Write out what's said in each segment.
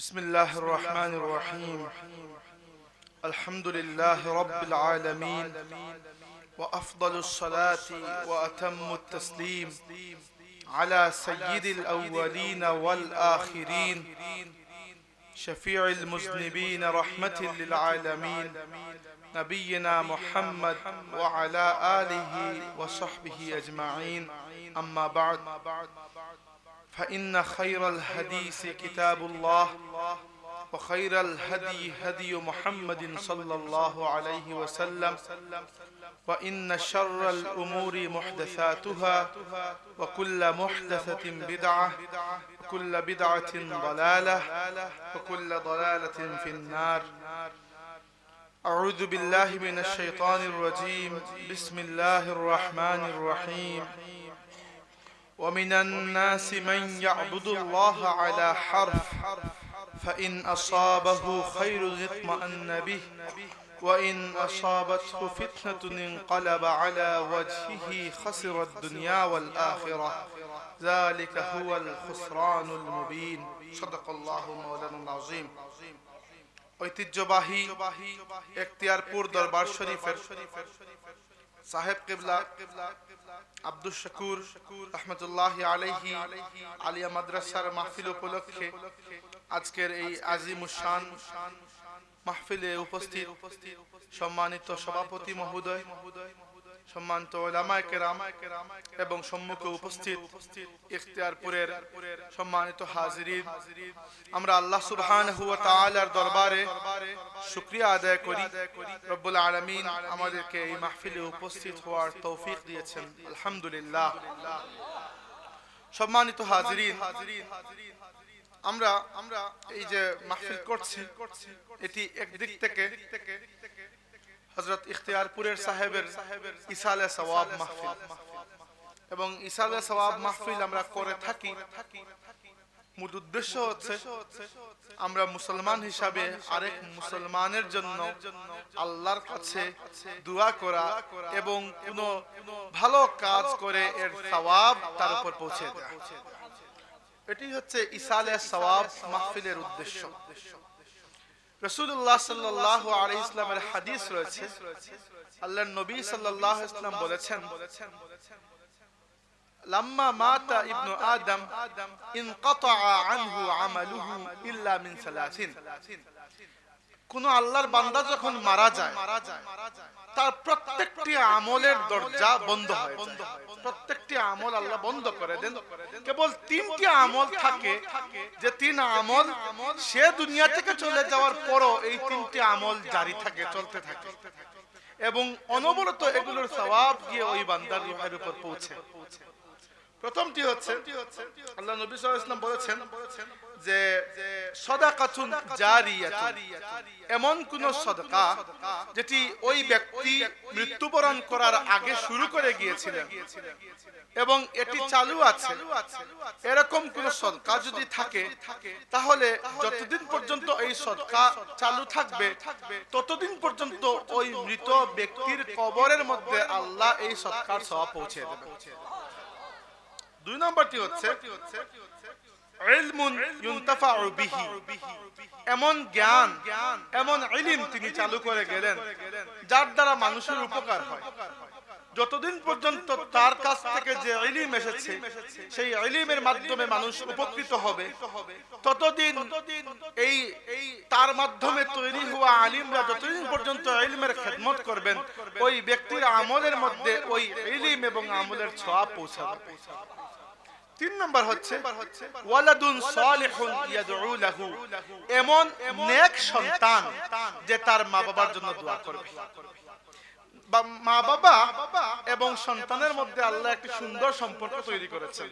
بسم الله الرحمن الرحيم. الحمد لله رب العالمين وأفضل الصلاة وأتم التسليم على سيد الأولين والآخرين شفيع المذنبين رحمة للعالمين نبينا محمد وعلى آله وصحبه أجمعين. أما بعد فإن خير الحديث كتاب الله وخير الهدي هدي محمد صلى الله عليه وسلم وإن شر الأمور محدثاتها وكل محدثة بدعة وكل بدعة ضلالة وكل ضلالة في النار. أعوذ بالله من الشيطان الرجيم. بسم الله الرحمن الرحيم. ومن الناس من يعبد الله على حرف فإن أصابه خير اطمأن به وإن أصابته فتنة انقلب على وجهه خسر الدنيا والآخرة ذلك هو الخسران المبين صدق الله مولانا العظيم ঐতিহ্যবাহী এখতিয়ারপুর দরবার শরীফের সাহেব কিবলা আব্দুল শাকুর রহমতুল্লাহ আলাইহি আলিয়া মাদ্রাসার মাহফিল উপলক্ষে আজকের এই আজিমুসান মাহফিলে উপস্থিত সম্মানিত সভাপতি মহোদয় সম্মানিত এবং সম্মুখে উপস্থিত ইখতিয়ারপুরের সম্মানিত হাজিরিন, আমরা আল্লাহ তাআলার দরবারে শুকরিয়া আদায় করি। রব্বুল আলামিন আমাদেরকে এই মাহফিলে উপস্থিত হওয়ার তৌফিক দিয়েছেন। আলহামদুলিল্লাহ। সম্মানিত হাজিরিন আমরা আমরা এই যে মাহফিল করছি, এটি একদিক থেকে হজরত ইখতিয়ারপুরের সাহেবের ইসালে সওয়াব মাহফিল। এবং ইসালে সওয়াব মাহফিল আমরা করে থাকি। মূল উদ্দেশ্য হচ্ছে, আমরা মুসলমান হিসাবে আরেক মুসলমানের জন্য আল্লাহর কাছে দোয়া করা এবং কোন ভালো কাজ করে এর সওয়াব তার উপর পৌঁছে দেওয়া এটি হচ্ছে ইসালে সওয়াব মাহফিলের উদ্দেশ্য। রসুল্লাহ সাল্লাহ আলী ইসলামের হাদিস রয়েছে আল্লাহ নবী সাল্লাহ ইসলাম বলেছেন, লাম্মা মাতা ইবনু আদম ইনকাতা আনহু আমালুহু ইল্লা মিন সালাসিন। কোন আল্লাহর বান্দা যখন মারা যায় তার প্রত্যেকটি আমলের দরজা বন্ধ হয় প্রত্যেকটি আমল আল্লাহ বন্ধ করে দেন। কেবল তিনটি আমল থাকে। যে তিন আমল সে দুনিয়া থেকে চলে যাওয়ার পরও এই তিনটি আমল জারি থাকে, চলতে থাকে। এবং অনবরত এগুলোর সওয়াব গিয়ে ওই বান্দার রূহের উপর পৌঁছে। প্রথমটি হচ্ছে, আল্লাহ নবী সাল্লাল্লাহু আলাইহি বলেছেন যে সদাকাতুন জারিয়াতুন। এমন কোন সদকা যেটি ওই ব্যক্তি মৃত্যুবরণ করার আগে শুরু করে গিয়েছিলেন। এবং এটি চালু আছে। এরকম কোন সদকা যদি থাকে তাহলে যতদিন পর্যন্ত এই সদকা চালু থাকবে ততদিন পর্যন্ত ওই মৃত ব্যক্তির কবরের মধ্যে আল্লাহ এই সদকার সহ পৌঁছে দেবে দুই নম্বরটি হচ্ছে এমন জ্ঞান, এমন ইলিম তিনি চালু করে গেলেন, যার দ্বারা মানুষের উপকার হয়। যতদিন পর্যন্ত তার কাছ থেকে যে ইলিম এসেছে, সেই ইলিমের মাধ্যমে মানুষ উপকৃত হবে, ততদিন এই এই তার মাধ্যমে তৈরি হওয়া আলিমরা যতদিন পর্যন্ত ইলমের খেদমত করবেন, ওই ব্যক্তির আমলের মধ্যে ওই ইলিম এবং আমলের ছোঁয়া পৌঁছাবে। তিন নম্বর হচ্ছে ওয়ালাদুন সালিহুন ইয়াদউ লাহু এমন নেক সন্তান যে তার মা বাবার জন্য দোয়া করবে। মা বাবা এবং সন্তানের মধ্যে আল্লাহ একটি সুন্দর সম্পর্ক তৈরি করেছে।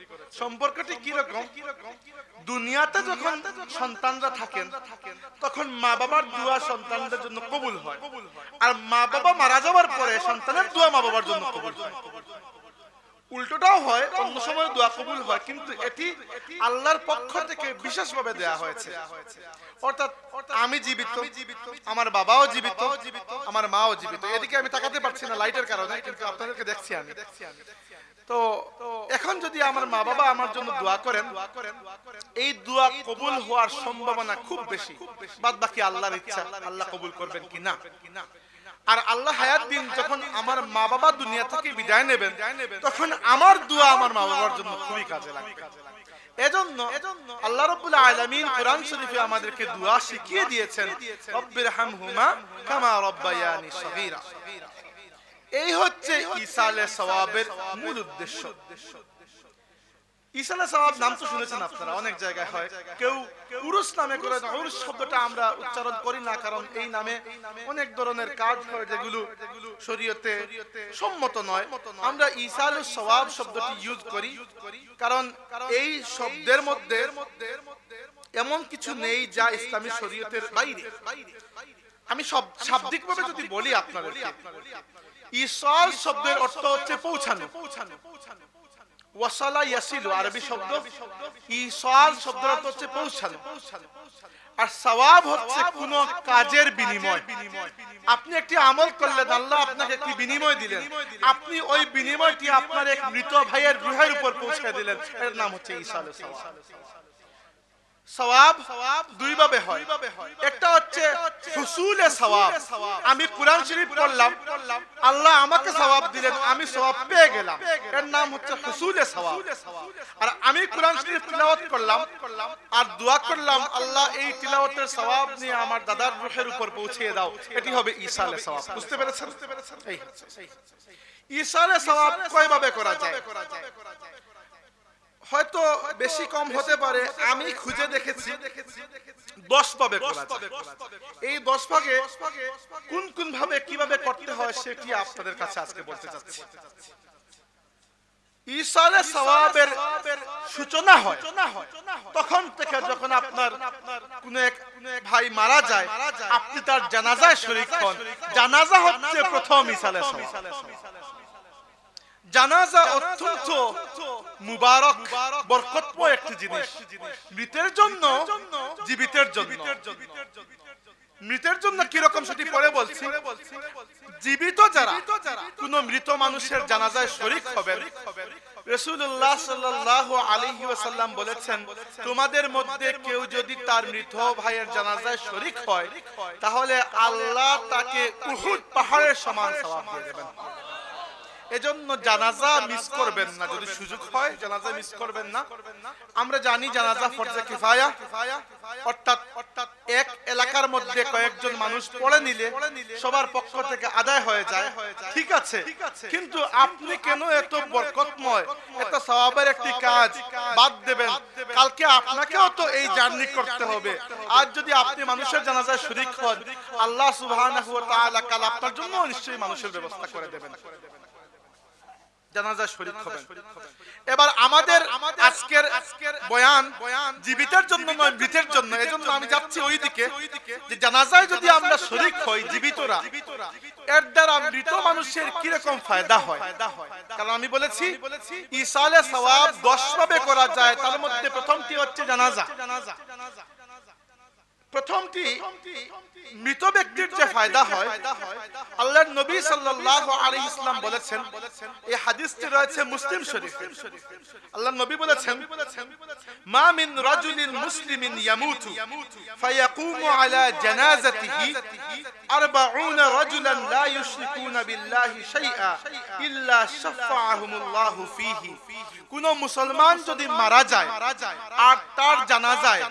সম্পর্কটি কি রকম? দুনিয়াতে যখন সন্তানরা থাকেন তখন মা বাবার দোয়া সন্তানদের জন্য কবুল হয়। আর মা বাবা মারা যাওয়ার পরে সন্তানের দোয়া মা বাবার জন্য কবুল হয়। উল্টোটাও হয়, অন্য সময় দোয়া কবুল হয়, কিন্তু এটি আল্লাহর পক্ষ থেকে বিশেষভাবে দেয়া হয়েছে। অর্থাৎ আমি জীবিত, আমার বাবাও জীবিত, আমার মাও জীবিত। এদিকে আমি তাকাতে পারছি না লাইটের কারণে, কিন্তু আপনাদেরকে দেখছি আমি। তো এখন যদি আমার মা বাবা আমার জন্য দোয়া করেন, এই দোয়া কবুল হওয়ার সম্ভাবনা খুব বেশি। বাদ বাকি আল্লাহর ইচ্ছা, আল্লাহ কবুল করবেন কি না আর আল্লাহ হায়াত দিন যখন আমার মা বাবা দুনিয়া থেকে বিদায় নেবেন তখন আমার দোয়া আমার মা বাবার জন্য খুবই কাজে লাগবে। এজন্য আল্লাহ রাব্বুল আলামিন কোরআন শরীফে আমাদেরকে দোয়া শিখিয়ে দিয়েছেন রব্বির হামহুমা কামা রব্বায়ানি সগীরা। এই হচ্ছে ইসালে সওয়াবের মূল উদ্দেশ্য। ইসালে সওয়াব নাম তো শুনেছেন আপনারা অনেক জায়গায় হয়। কেউ উরুস নামে করে না উরুস শব্দটা আমরা উচ্চারণ করি না কারণ এই নামে অনেক ধরনের কাজ হয় যেগুলো শরীয়তে সম্মত নয়। আমরা ইসালে সওয়াব শব্দটি ইউজ করি কারণ এই শব্দের মধ্যে এমন কিছু নেই যা ইসলামী শরীয়তের বাইরে। আমি সব শাব্দিকভাবে যদি বলি আপনাদেরকে ইসাল শব্দের অর্থ হচ্ছে পৌঁছানো পৌঁছানো। পৌঁছানো। ওয়াসালা ইয়াসিলু আরবি শব্দ। ইসাল শব্দের অর্থ হচ্ছে পৌঁছানো। আর সওয়াব হচ্ছে কোন কাজের বিনিময়। আপনি একটি আমল করলেন আল্লাহ আপনাকে একটি বিনিময় দিলেন। আপনি ওই বিনিময়টি আপনার এক মৃত ভাইয়ের রুহের উপর পৌঁছে দিলেন। এর নাম হচ্ছে ইসালে সওয়াব সওয়াব দুই ভাবে হয়। একটা হচ্ছে হুসুলে সওয়াব। আমি কোরআন শরীফ পড়লাম। আল্লাহ আমাকে সওয়াব দিলেন। আমি সওয়াব পেয়ে গেলাম। এর নাম হচ্ছে হুসুলে সওয়াব। আর আমি কোরআন শরীফ তিলাওয়াত করলাম। আর দোয়া করলাম আল্লাহ এই তিলাওয়াতের সওয়াব নিয়ে আমার দাদার রূহের উপর পৌঁছিয়ে দাও। এটি হবে ঈসালে সওয়াব। বুঝতে পেরেছেন? এই ঈসালে সওয়াব কয় ভাবে করা যায়? হয়তো বেশি কম হতে পারে আমি খুঁজে দেখেছি দশ যায়। এই দশ ভাগে কোন কোন ভাবে কীভাবে করতে হয় সেটি আপনাদের কাছে আজকে বলতে চাচ্ছি। সওয়াবের সূচনা হয়। তখন থেকে যখন আপনার কোন এক ভাই মারা যায় আপনি তার জানাজায় শরীক হন। জানাজা হচ্ছে প্রথম সওয়াব। জানাজা অত্যন্ত মুবারক বরকতময় একটি জিনিস। মৃতের জন্য জীবিতের জন্য। মৃতের জন্য কি সেটি পরে বলছি? জীবিত যারা কোন মৃত মানুষের জানাজায় শরীক সাল্লাল্লাহু আলাইহি ওয়াসাল্লাম বলেছেন তোমাদের মধ্যে কেউ যদি তার মৃত ভাইয়ের জানাজায় শরিক হয় তাহলে আল্লাহ তাকে উহুদ পাহাড়ের সমান দিয়ে দেবেন। এজন্য জানাজা মিস করবেন না। যদি সুযোগ হয়, জানাজা মিস করবেন না। আমরা জানি জানাজা ফরজে কিফায়া। অর্থাৎ অর্থাৎ এক এলাকার মধ্যে কয়েকজন মানুষ পড়ে নিলে সবার পক্ষ থেকে আদায় হয়ে যায়। ঠিক আছে। কিন্তু আপনি কেন এত বরকতময়, এত সওয়াবের একটি কাজ বাদ দেবেন? কালকে আপনাকেও তো এই জার্নি করতে হবে। আর যদি আপনি মানুষের জানাজায় শরীক হন, আল্লাহ সুবহানাহু ওয়া তাআলা কাল আপনার জন্য নিশ্চয়ই মানুষের ব্যবস্থা করে দেবেন। জানাজা হবেন এবার আমাদের আজকের বয়ান জীবিতের জন্য নয় মৃতের জন্য। এজন্য আমি যাচ্ছি ওই দিকে যে জানাজায় যদি আমরা শরীক হই জীবিতরা এর দ্বারা মৃত মানুষের কি রকম ফায়দা হয়? কারণ আমি বলেছি ইসালে সওয়াব 10 ভাবে করা যায় তার মধ্যে প্রথমটি হচ্ছে জানাজা। প্রথমটি মৃত ব্যক্তির যে ফায়দা হয়, আল্লাহর নবী সাল্লাল্লাহু আলাইহি ইসলাম বলেছেন, এই হাদিসটি রয়েছে মুসলিম শরীফে আল্লাহর নবী বলেছেন, মা মিন রাজুলিন মুসলিমিন ইয়ামুতু, ফায়াকুমু আলা জানাজাতিহি 40 রাজুলান লা ইউশরিকুনা বিল্লাহি শাইআ ইল্লা শাফাআহুমুল্লাহু ফীহি। কোন মুসলমান যদি মারা যায়, আর তার জানাজায়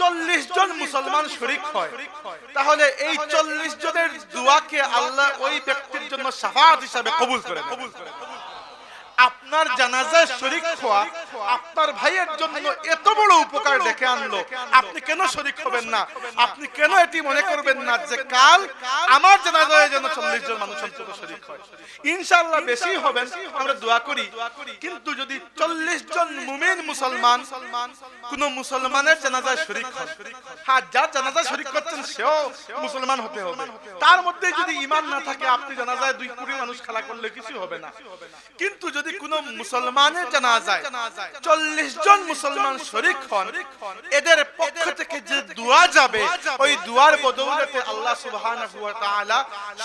40 জন মুসলমান শরীক হয় তাহলে এই 40 জনের দোয়াকে আল্লাহ ওই ব্যক্তির জন্য সাফাত হিসাবে কবুল করে কবুল করে আপনার জানাজায় শরীক হওয়া, আপনার ভাইয়ের জন্য এত বড় উপকার ডেকে আনলো। আপনি কেন শরীক হবেন না? আপনি কেন এটি মনে করবেন না যে কাল আমার জানাজায় যেন চল্লিশ জন মানুষ অন্তত শরীক হয়? ইনশাআল্লাহ বেশি হবেন, আমরা দোয়া করি। কিন্তু যদি চল্লিশ জন মুমিন মুসলমান, কোন মুসলমানের জানাজায় শরীক হন হ্যাঁ যার জানাজায় শরীক করছেন সেও মুসলমান হতে হবে। তার মধ্যে যদি ইমান না থাকে, আপনি জানাজায় দুই কোটি মানুষ খেলা করলে কিছু হবে না। কিন্তু যদি কোন মুসলমানের জানাজায় চল্লিশ জন মুসলমান শরিক হন, এদের পক্ষ থেকে যে দোয়া যাবে, ওই দুয়ার বদৌলতে আল্লাহ সুবহান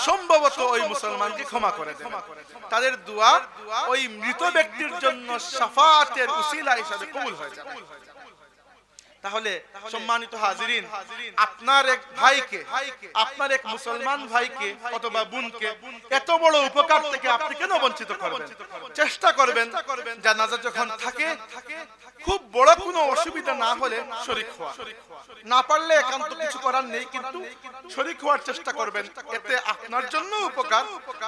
সম্ভবত ওই মুসলমানকে ক্ষমা করে দেবেন। তাদের দোয়া ওই মৃত ব্যক্তির জন্য সাফাতের উসিলা হিসাবে কবুল হয়ে যাবে। তাহলে সম্মানিত হাজিরিন আপনার এক ভাইকে আপনার এক মুসলমান ভাইকে অথবা বোনকে এত বড় উপকার থেকে আপনি কেন বঞ্চিত করবেন? চেষ্টা করবেন জানাজা যখন থাকে খুব বড় কোনো অসুবিধা না হলে শরিক হওয়া। না পারলে একান্ত কিছু করার নেই কিন্তু শরিক হওয়ার চেষ্টা করবেন। এতে আপনার জন্য উপকার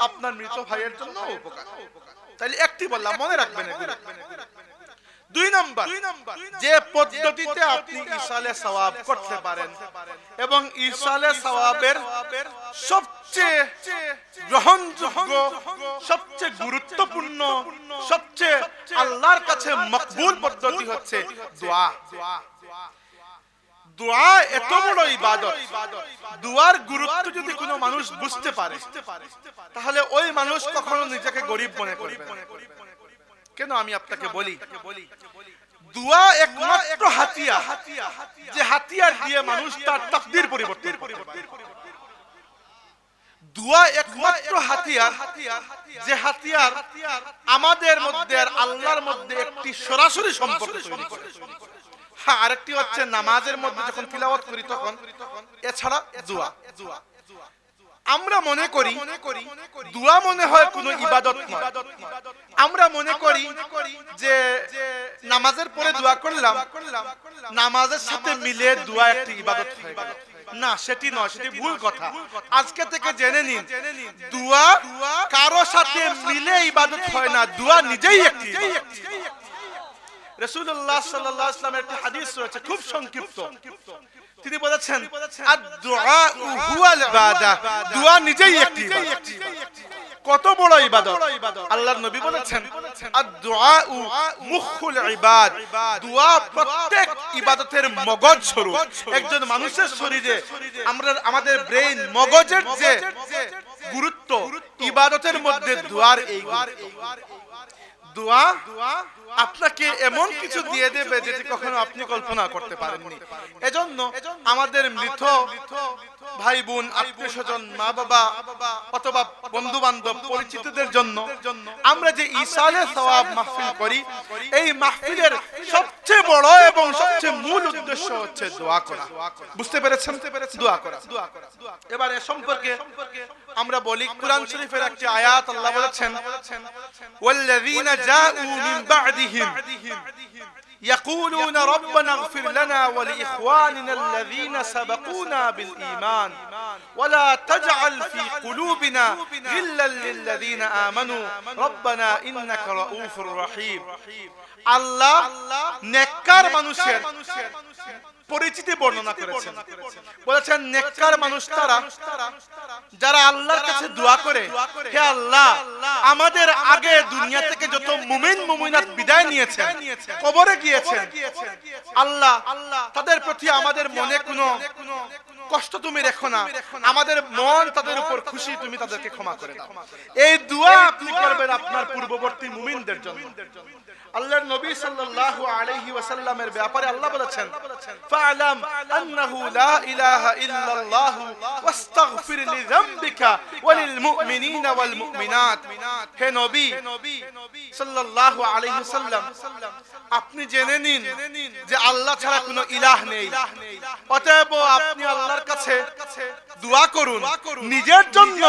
আপনার মৃত ভাইয়ের জন্য উপকার। তাহলে একটি বললাম মনে রাখবেন দুই নম্বর যে পদ্ধতিতে আপনি ইসালে সওয়াব করতে পারেন। এবং ইসালে সওয়াবের সবচেয়ে গ্রহণযোগ্য সবচেয়ে গুরুত্বপূর্ণ সবচেয়ে আল্লাহর কাছে মকবুল পদ্ধতি হচ্ছে দোয়া। দোয়া। এত বড় ইবাদত। দোয়ার গুরুত্ব যদি কোনো মানুষ বুঝতে পারে তাহলে ওই মানুষ কখনো নিজেকে গরিব মনে করবে না। কেন আমি আপনাকে বলি? দুয়া একমাত্র হাতিয়ার। যে হাতিয়ার দিয়ে মানুষ তার তাকদির পরিবর্তন দুয়া একমাত্র হাতিয়ার যে হাতিয়ার আমাদের মধ্যে আর আল্লাহর মধ্যে একটি সরাসরি সম্পর্ক তৈরি করে। হ্যাঁ আরেকটি হচ্ছে নামাজের মধ্যে যখন তিলাওয়াত করি তখন এছাড়া দুয়া। আমরা মনে করি দুয়া মনে হয় কোনো ইবাদত আমরা মনে করি যে নামাজের পরে দোয়া করলাম নামাজের সাথে মিলে দোয়া একটি ইবাদত না সেটি নয় সেটি ভুল কথা। আজকে থেকে জেনে নিন দোয়া কারও সাথে মিলে ইবাদত হয় না দোয়া নিজেই একটি রসুল্লাহ সাল্লাহ ইসলামের একটি হাদিস রয়েছে খুব সংক্ষিপ্ত। তিনি বলেছেন দোয়া নিজেই একটি কত বড় ইবাদত। আল্লাহর নবী বলেছেন মুখুল ইবাদ। দোয়া প্রত্যেক ইবাদতের মগজ স্বরূপ। একজন মানুষের শরীরে আমরা আমাদের ব্রেইন মগজের যে গুরুত্ব ইবাদতের মধ্যে দোয়ার এই দোয়া আপনাকে এমন কিছু দিয়ে দেবে যেটি কখনো আপনি কল্পনা করতে পারেননি। এজন্য আমাদের মৃত ভাই বোন আত্মীয় স্বজন মা বাবা অথবা বন্ধু বান্ধব পরিচিতদের জন্য আমরা যে ইসালে সওয়াব মাহফিল করি এই মাহফিলের সবচেয়ে বড় এবং সবচেয়ে মূল উদ্দেশ্য হচ্ছে দোয়া করা। বুঝতে পেরেছেন? দোয়া করা। এবার এ সম্পর্কে আমরা বলি কোরআন শরীফের একটি আয়াত আল্লাহ বলেছেন ওয়াল্লাযীনা জাউ মিন بعدهم. يقولون ربنا اغفر لنا ولإخواننا الذين سبقونا بالإيمان. ولا تجعل في قلوبنا غلا للذين آمنوا. ربنا إنك رؤوف رحيم. الله نكر منشر পরিচিতি বর্ণনা করেছেন। বলেছেন নেককার মানুষ তারা যারা আল্লাহর কাছে দোয়া করে হে আল্লাহ আমাদের আগে দুনিয়া থেকে যত মুমিন মুমিনাত বিদায় নিয়েছেন কবরে গিয়েছেন আল্লাহ তাদের প্রতি আমাদের মনে কোনো কষ্ট তুমি রেখো না। আমাদের মন তাদের উপর খুশি তুমি তাদেরকে ক্ষমা করে দাও। এই দোয়া আপনি করবেন আপনার পূর্ববর্তী মুমিনদের জন্য। আল্লাহর নবী সাল্লাল্লাহু আলাইহি ওয়াসাল্লামের ব্যাপারে আল্লাহ বলেছেন ফা'লাম আন্নাহু লা ইলাহা ইল্লাল্লাহ ওয়াস্তাগফির লিযামবিকা ওয়ালিল মুমিনিনা ওয়াল মুমিনাত। হে নবী সাল্লাল্লাহু আলাইহি ওয়াসাল্লাম আপনি জেনে নিন যে আল্লাহ ছাড়া কোনো ইলাহ নেই। অতএব আপনি আল্লাহর কাছে দোয়া করুন নিজের জন্য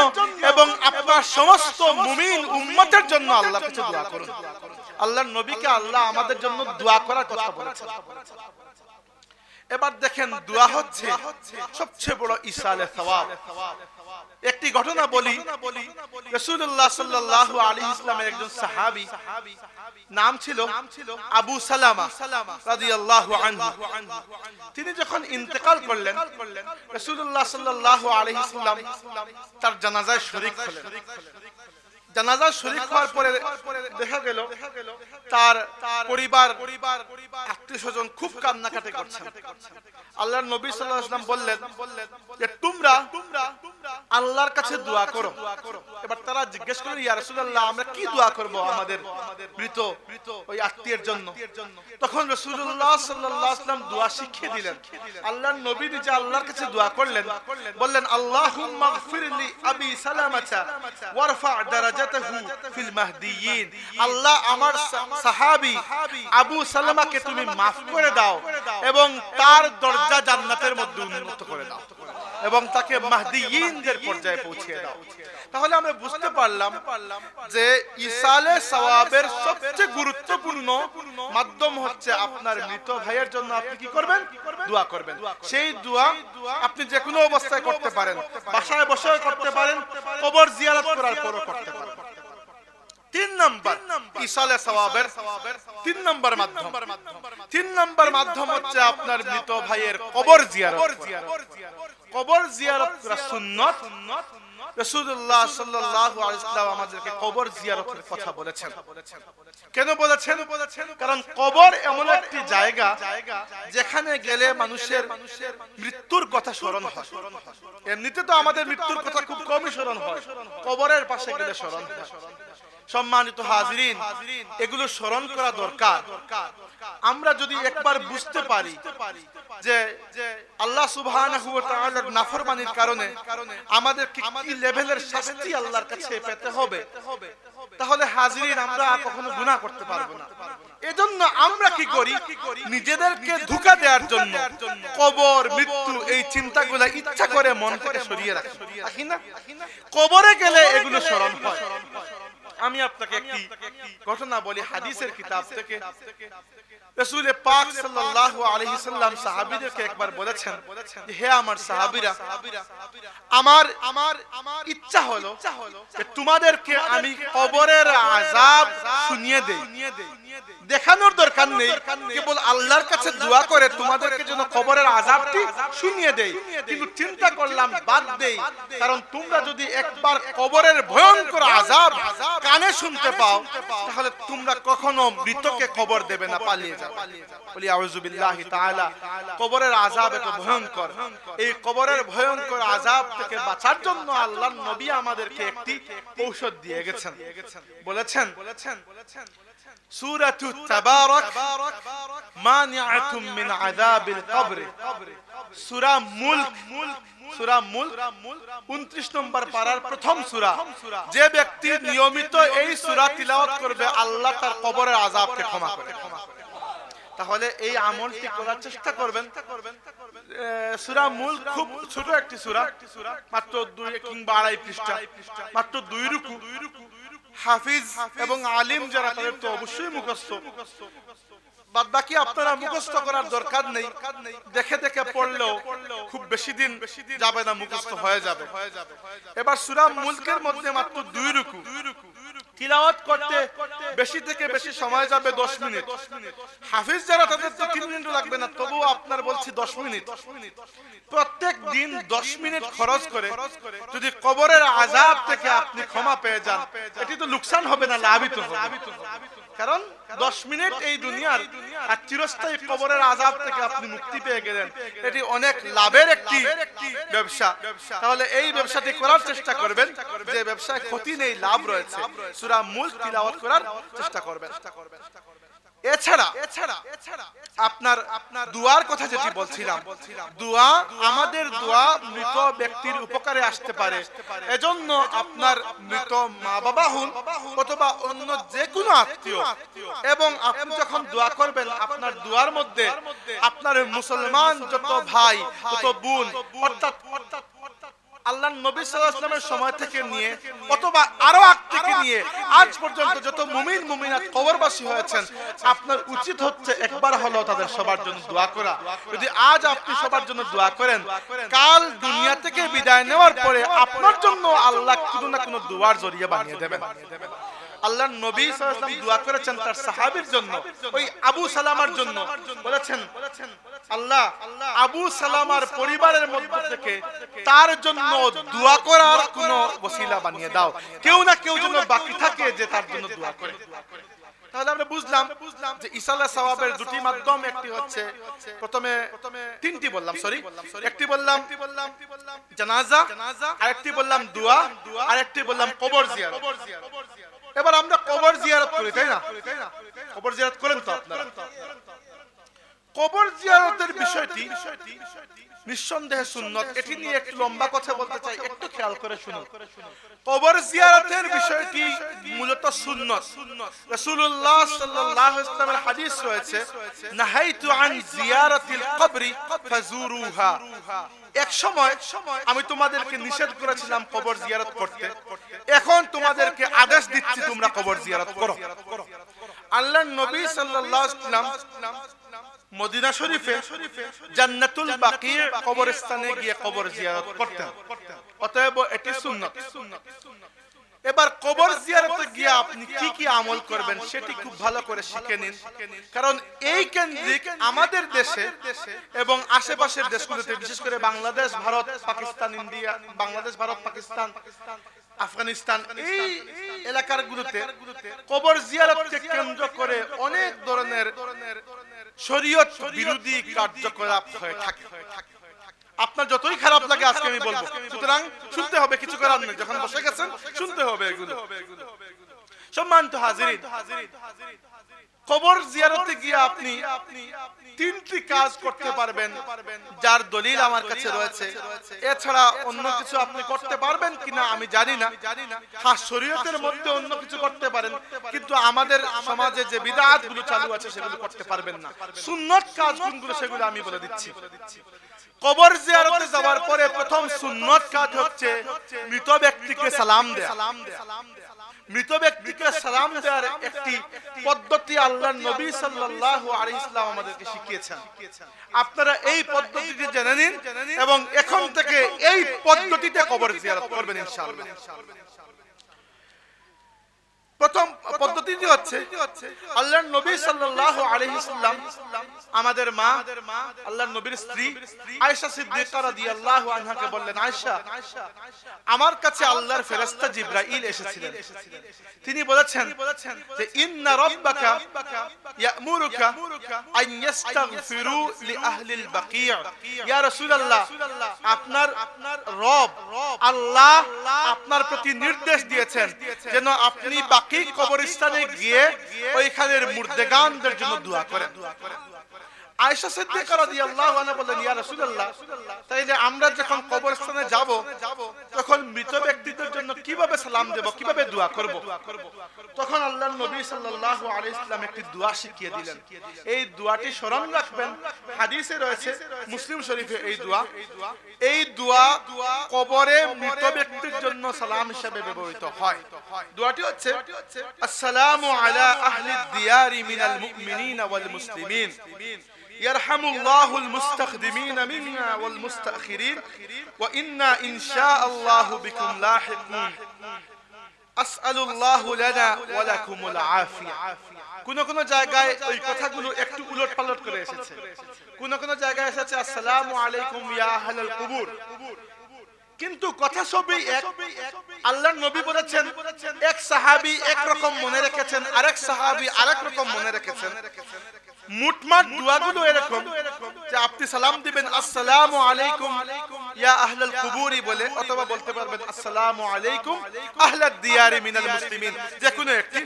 এবং আপনার সমস্ত মুমিন উম্মতের জন্য আল্লাহর কাছে দোয়া করুন। আল্লাহর নবীকে আল্লাহ আমাদের জন্য দোয়া করার কথা বলেছেন। এবার দেখেন দোয়া হচ্ছে সবচেয়ে বড় ইসালে সওয়াব। একটি ঘটনা বলি। রসুল্লাহ সাল্লাহ আলী ইসলামের একজন সাহাবি, নাম ছিল আবু সালামা রাদিয়াল্লাহু আনহু। তিনি যখন ইন্তেকাল করলেন রসুল্লাহ সাল্লাহ আলী ইসলাম তার জানাজায় শরীক হলেন। জানাজা শরীক হওয়ার পরে দেখা গেল তার পরিবার আত্মীয় স্বজন খুব কান্নাকাটি করছেন আল্লাহর নবী সাল্লাল্লাহু আলাইহি ওয়াসাল্লাম বললেন যে তোমরা আল্লাহর কাছে দোয়া করো। এবার তারা জিজ্ঞেস করলেন ইয়া রাসূলুল্লাহ আমরা কি দোয়া করব আমাদের মৃত ওই আত্মীয়ের জন্য? তখন রাসূলুল্লাহ সাল্লাল্লাহু আলাইহি ওয়াসাল্লাম দোয়া শিখিয়ে দিলেন। আল্লাহর নবী নিজে আল্লাহর কাছে দোয়া করলেন। বললেন আল্লাহুম্মা গফিরলি আবি সালামাতা ওয়ারফা দারাজাতাহু ফিল মাহদিয়িন আল্লাহ আমার সাহাবী আবু সালামাকে তুমি মাফ করে দাও এবং তার দরজা জান্নাতের মধ্যে উন্নত করে দাও। এবং তাকে মাহদিয়িনদের পর্যায়ে পৌঁছিয়ে দাও। তাহলে আমরা বুঝতে পারলাম যে ইসালে সওয়াবের সবচেয়ে গুরুত্বপূর্ণ মাধ্যম হচ্ছে আপনার মৃত ভাইয়ের জন্য আপনি কি করবেন? দোয়া করবেন। সেই দোয়া আপনি যে কোনো অবস্থায় করতে পারেন। বাসায় বসেও করতে পারেন, কবর জিয়ারত করার পরও করতে পারেন। তিন নম্বর। ইসালে সওয়াবের তিন নম্বর মাধ্যম। তিন নম্বর মাধ্যম। হচ্ছে আপনার মৃত ভাইয়ের কবর জিয়ারত। কবর জিয়ারত। করা সুন্নত। রাসূলুল্লাহ সাল্লাল্লাহু আলাইহি ওয়াসাল্লাম আমাদেরকে কবর জিয়ারতের কথা বলেছেন। কেন বলেছেন? কারণ কবর এমন একটি জায়গা যেখানে গেলে মানুষের মৃত্যুর কথা স্মরণ হয়। এমনিতে তো আমাদের মৃত্যুর কথা খুব কমই স্মরণ হয়। কবরের পাশে গেলে স্মরণ হয়। সম্মানিত হাজিরিন এগুলো স্মরণ করা দরকার। আমরা যদি একবার বুঝতে পারি যে আল্লাহ সুবহানাহু ওয়া তাআলার নাফরমানির কারণে আমাদের কি লেভেলের শাস্তি আল্লাহর কাছে পেতে হবে? তাহলে হাজিরিন আমরা কখনো গুনাহ করতে পারব না। এজন্য আমরা কি করি? নিজেদেরকে ধোঁকা দেওয়ার জন্য কবর মৃত্যু এই চিন্তাগুলো ইচ্ছা করে মন থেকে সরিয়ে রাখি। রাখি। না কবরে গেলে এগুলো স্মরণ হয়। আমি আপনাকে একটি ঘটনা বলি হাদিসের কিতাব থেকে। রাসূল পাক সাল্লাল্লাহু আলাইহি সাল্লাম সাহাবীদেরকে একবার বলেছেন হে আমার সাহাবীরা আমার আমার আমার ইচ্ছা হলো যে তোমাদেরকে আমি কবরের আযাব শুনিয়ে দেই। দেখানোর দরকার নেই। কেবল আল্লাহর কাছে দোয়া করে তোমাদেরকে যেন কবরের আযাবটি শুনিয়ে দেই কিন্তু চিন্তা করলাম বাদ দেই। কারণ তোমরা যদি একবার কবরের ভয়ঙ্কর আযাব কানে শুনতে পাও তাহলে তোমরা কখনো মৃতকে কবর দেবে না পালিয়ে যাও বলি আউযুবিল্লাহি তাআলা। কবরের আযাব এত ভয়ঙ্কর। এই কবরের ভয়ঙ্কর আযাব থেকে বাঁচার জন্য আল্লাহর নবী আমাদেরকে একটি ঔষধ দিয়ে গেছেন। বলেছেন বলেছেন। তাবারাক মানিআতুম মিন আযাবিল কবর। সূরা মুলক সূরা মুলক 29 নম্বর প্রথম সূরা। যে ব্যক্তি নিয়মিত এই সূরা তিলাওয়াত করবে, আল্লাহ তার কবরের আযাবকে ক্ষমা করে তাহলে এই আমলটি করার চেষ্টা করবেন। সুরা মূল খুব ছোট একটি সুরা, মাত্র দুই কিংবা আড়াই পৃষ্ঠা, মাত্র দুই রুকু। হাফিজ এবং আলিম যারা তাদের তো অবশ্যই মুখস্থ। বাদ বাকি আপনারা মুখস্থ করার দরকার নেই। দেখে দেখে পড়লেও খুব বেশি দিন যাবে না মুখস্থ হয়ে যাবে। এবার সুরাম মুলকের মধ্যে মাত্র দুই রুকু। তিলাওয়াত করতে বেশি থেকে বেশি সময় যাবে 10 মিনিট। হাফিজ যারা তাদের তো 3 মিনিট লাগবে না তবুও আপনার বলছি 10 মিনিট। প্রত্যেক দিন 10 মিনিট খরচ করে যদি কবরের আযাব থেকে আপনি ক্ষমা পেয়ে যান এটি তো লোকসান হবে না লাভই তো হবে। কারণ 10 মিনিট এই দুনিয়ার আর চিরস্থায়ী কবরের আজাব থেকে আপনি মুক্তি পেয়ে গেলেন। এটি অনেক লাভের একটি ব্যবসা। তাহলে এই ব্যবসাটি করার চেষ্টা করবেন। যে ব্যবসায় ক্ষতি নেই লাভ রয়েছে। সুরা মূল তিলাওয়াত করার চেষ্টা করবেন। এছাড়া এছাড়া এছাড়া আপনার আপনার দুয়ার কথা যেটি বলছিলাম দোয়া আমাদের দোয়া মৃত ব্যক্তির উপকারে আসতে পারে। এজন্য আপনার মৃত মা বাবা হন অথবা অন্য যে কোনো আত্মীয়। এবং আপনি যখন দোয়া করবেন আপনার দোয়ার মধ্যে আপনার মুসলমান যত ভাই যত বোন অর্থাৎ অর্থাৎ আল্লাহ নবী সাল্লামের সময় থেকে নিয়ে অথবা আরও আগ থেকে নিয়ে আজ পর্যন্ত যত মুমিন মুমিনাত কবরবাসী হয়েছেন আপনার উচিত হচ্ছে একবার হলো তাদের সবার জন্য দোয়া করা। যদি আজ আপনি সবার জন্য দোয়া করেন কাল দুনিয়া থেকে বিদায় নেওয়ার পরে আপনার জন্য আল্লাহ কোনো না কোনো দোয়ার জরিয়া বানিয়ে দেবেন। আল্লাহ নবী আলাইহি দোয়া করেছেন তার সাহাবীর জন্য। ওই আবু সালামার জন্য। বলেছেন আল্লাহ আবু সালামার পরিবারের মধ্যে থেকে তার জন্য দোয়া করার কোন ওসিলা বানিয়ে দাও। কেউ না কেউ যেন বাকি থাকে যে তার জন্য দোয়া করে। তাহলে আমরা বুঝলাম বুঝলাম যে ইসাল্লাহ সওয়াবের দুটি মাধ্যম একটি হচ্ছে প্রথমে তিনটি বললাম সরি একটি বললাম জানাজা আরেকটি বললাম দোয়া আরেকটি বললাম কবর জিয়ারত। এবার আমরা কবর জিয়ারত করি, তাই না? কবর জিয়ারত করেন তো কবর জিয়ারতের বিষয়টি নিঃসন্দেহে সুন্নত। এটি নিয়ে একটু লম্বা কথা বলতে চাই, একটু খেয়াল করে শুনুন। কবর জিয়ারতের বিষয়টি মূলত সুন্নত। রাসূলুল্লাহ সাল্লাল্লাহু আলাইহি হাদিস রয়েছে, নাহাইতু আন জিয়ারাতিল কবরি ফাজুরুহা এক সময় আমি তোমাদেরকে নিষেধ করেছিলাম কবর জিয়ারত করতে। এখন তোমাদেরকে আদেশ দিচ্ছি তোমরা কবর জিয়ারত করো। আল্লাহ নবী সাল্লাল্লাহু আলাইহি মদিনা শরীফে জান্নাতুল বাকির কবরস্থানে গিয়ে কবর জিয়ারত করতেন। অতএব এটি সুন্নত। এবার কবর জিয়ারতে গিয়ে আপনি কি কি আমল করবেন সেটি খুব ভালো করে শিখে নিন। কারণ এই কেন্দ্রিক আমাদের দেশে এবং আশেপাশের দেশগুলোতে বিশেষ করে বাংলাদেশ ভারত পাকিস্তান ইন্ডিয়া বাংলাদেশ ভারত পাকিস্তান আফগানিস্তান এই এলাকার গুলোতে কবর জিয়ারতকে কেন্দ্র করে অনেক ধরনের শরীয়ত বিরোধী কার্যকলাপ হয়ে থাকে। আপনার যতই খারাপ লাগে আজকে আমি বলব। সুতরাং শুনতে হবে কিছু করার নেই যখন বসে গেছেন শুনতে হবে এগুলো। সম্মানিত হাজিরিন কবর জিয়ারতে গিয়ে আপনি তিনটি কাজ করতে পারবেন যার দলিল আমার কাছে রয়েছে। এছাড়া অন্য কিছু আপনি করতে পারবেন কিনা আমি জানি না। হ্যাঁ শরীয়তের মধ্যে অন্য কিছু করতে পারেন কিন্তু আমাদের সমাজে যে বিদাতগুলো চালু আছে সেগুলো করতে পারবেন না। সুন্নত কাজ কোনগুলো সেগুলো আমি বলে দিচ্ছি। কবর জিয়ারতে যাওয়ার পরে প্রথম সুন্নত কাজ হচ্ছে মৃত ব্যক্তিকে সালাম দেয়া। মৃত ব্যক্তিকে সালাম দেওয়ার একটি পদ্ধতি আল্লাহ নবী সাল্লাল্লাহু আলাইহি ইসলাম আমাদেরকে শিখিয়েছেন। আপনারা এই পদ্ধতিটি জেনে নিন এবং এখন থেকে এই পদ্ধতিতে কবর জিয়ারত করবেন ইনশাআল্লাহ। প্রথম পদ্ধতিটি হচ্ছে আল্লাহর নবী সাল্লাল্লাহু আলাইহি সাল্লাম আমাদের মা আল্লাহর নবীর স্ত্রী আয়েশা সিদ্দিকা রাদিয়াল্লাহু আনহাকে বললেন আয়েশা আমার কাছে আল্লাহর ফেরেশতা জিবরাইল এসেছিলেন। তিনি বলেছেন যে ইন্না রাব্বাকা ইয়ামুরুকা আন ইস্তাগফিরু বাকিয়া ইয়া রাসূলুল্লাহ আপনার রব আল্লাহ আপনার প্রতি নির্দেশ দিয়েছেন যেন আপনি বাকি কবরস্থানে গিয়ে ওইখানের মুর্দেগানদের জন্য দোয়া করেন। আয়েশা সিদ্দিকা রাদিয়াল্লাহু আনহা বললেন, ইয়া রাসূলুল্লাহ, তাইলে আমরা যখন কবরস্থানে যাব, তখন মৃত ব্যক্তিদের জন্য কীভাবে সালাম দেব, কীভাবে দোয়া করব? তখন আল্লাহর নবী সাল্লাল্লাহু আলাইহি সাল্লাম একটি দোয়া শিখিয়ে দিলেন। এই দোয়াটি স্মরণ রাখবেন, হাদিসে রয়েছে, মুসলিম শরীফে এই দোয়া এই দোয়া কবরে মৃত ব্যক্তির জন্য সালাম হিসেবে ব্যবহৃত হয়। দোয়াটি হচ্ছে, আসসালামু আলা আহলি দিয়ারি মিনাল মুমিনিনা ওয়াল মুসলিমিন। يرحم الله المستخدمين منا والمستأخرين وإنا إن شاء الله بكم لاحقون أسأل الله لنا ولكم العافية কোন কোন জায়গায় ওই কথাগুলো একটু উলট পালট করে এসেছে কোন কোন জায়গায় এসেছে আসসালামু আলাইকুম ইয়া আহলাল কুবুর কিন্তু কথা সবই এক আল্লাহর নবী বলেছেন এক সাহাবী এক রকম মনে রেখেছেন আরেক সাহাবী আরেক রকম মনে রেখেছেন মুটমাট দোয়াগুলো এরকম যে আপনি সালাম দিবেন, আসসালামু আলাইকুম ইয়া আহলাল কুবুরি বলে, অথবা বলতে পারবেন, আসসালামু আলাইকুম আহলাদ দিয়ারি মিনাল মুসলিমিন যে কোনো একটি।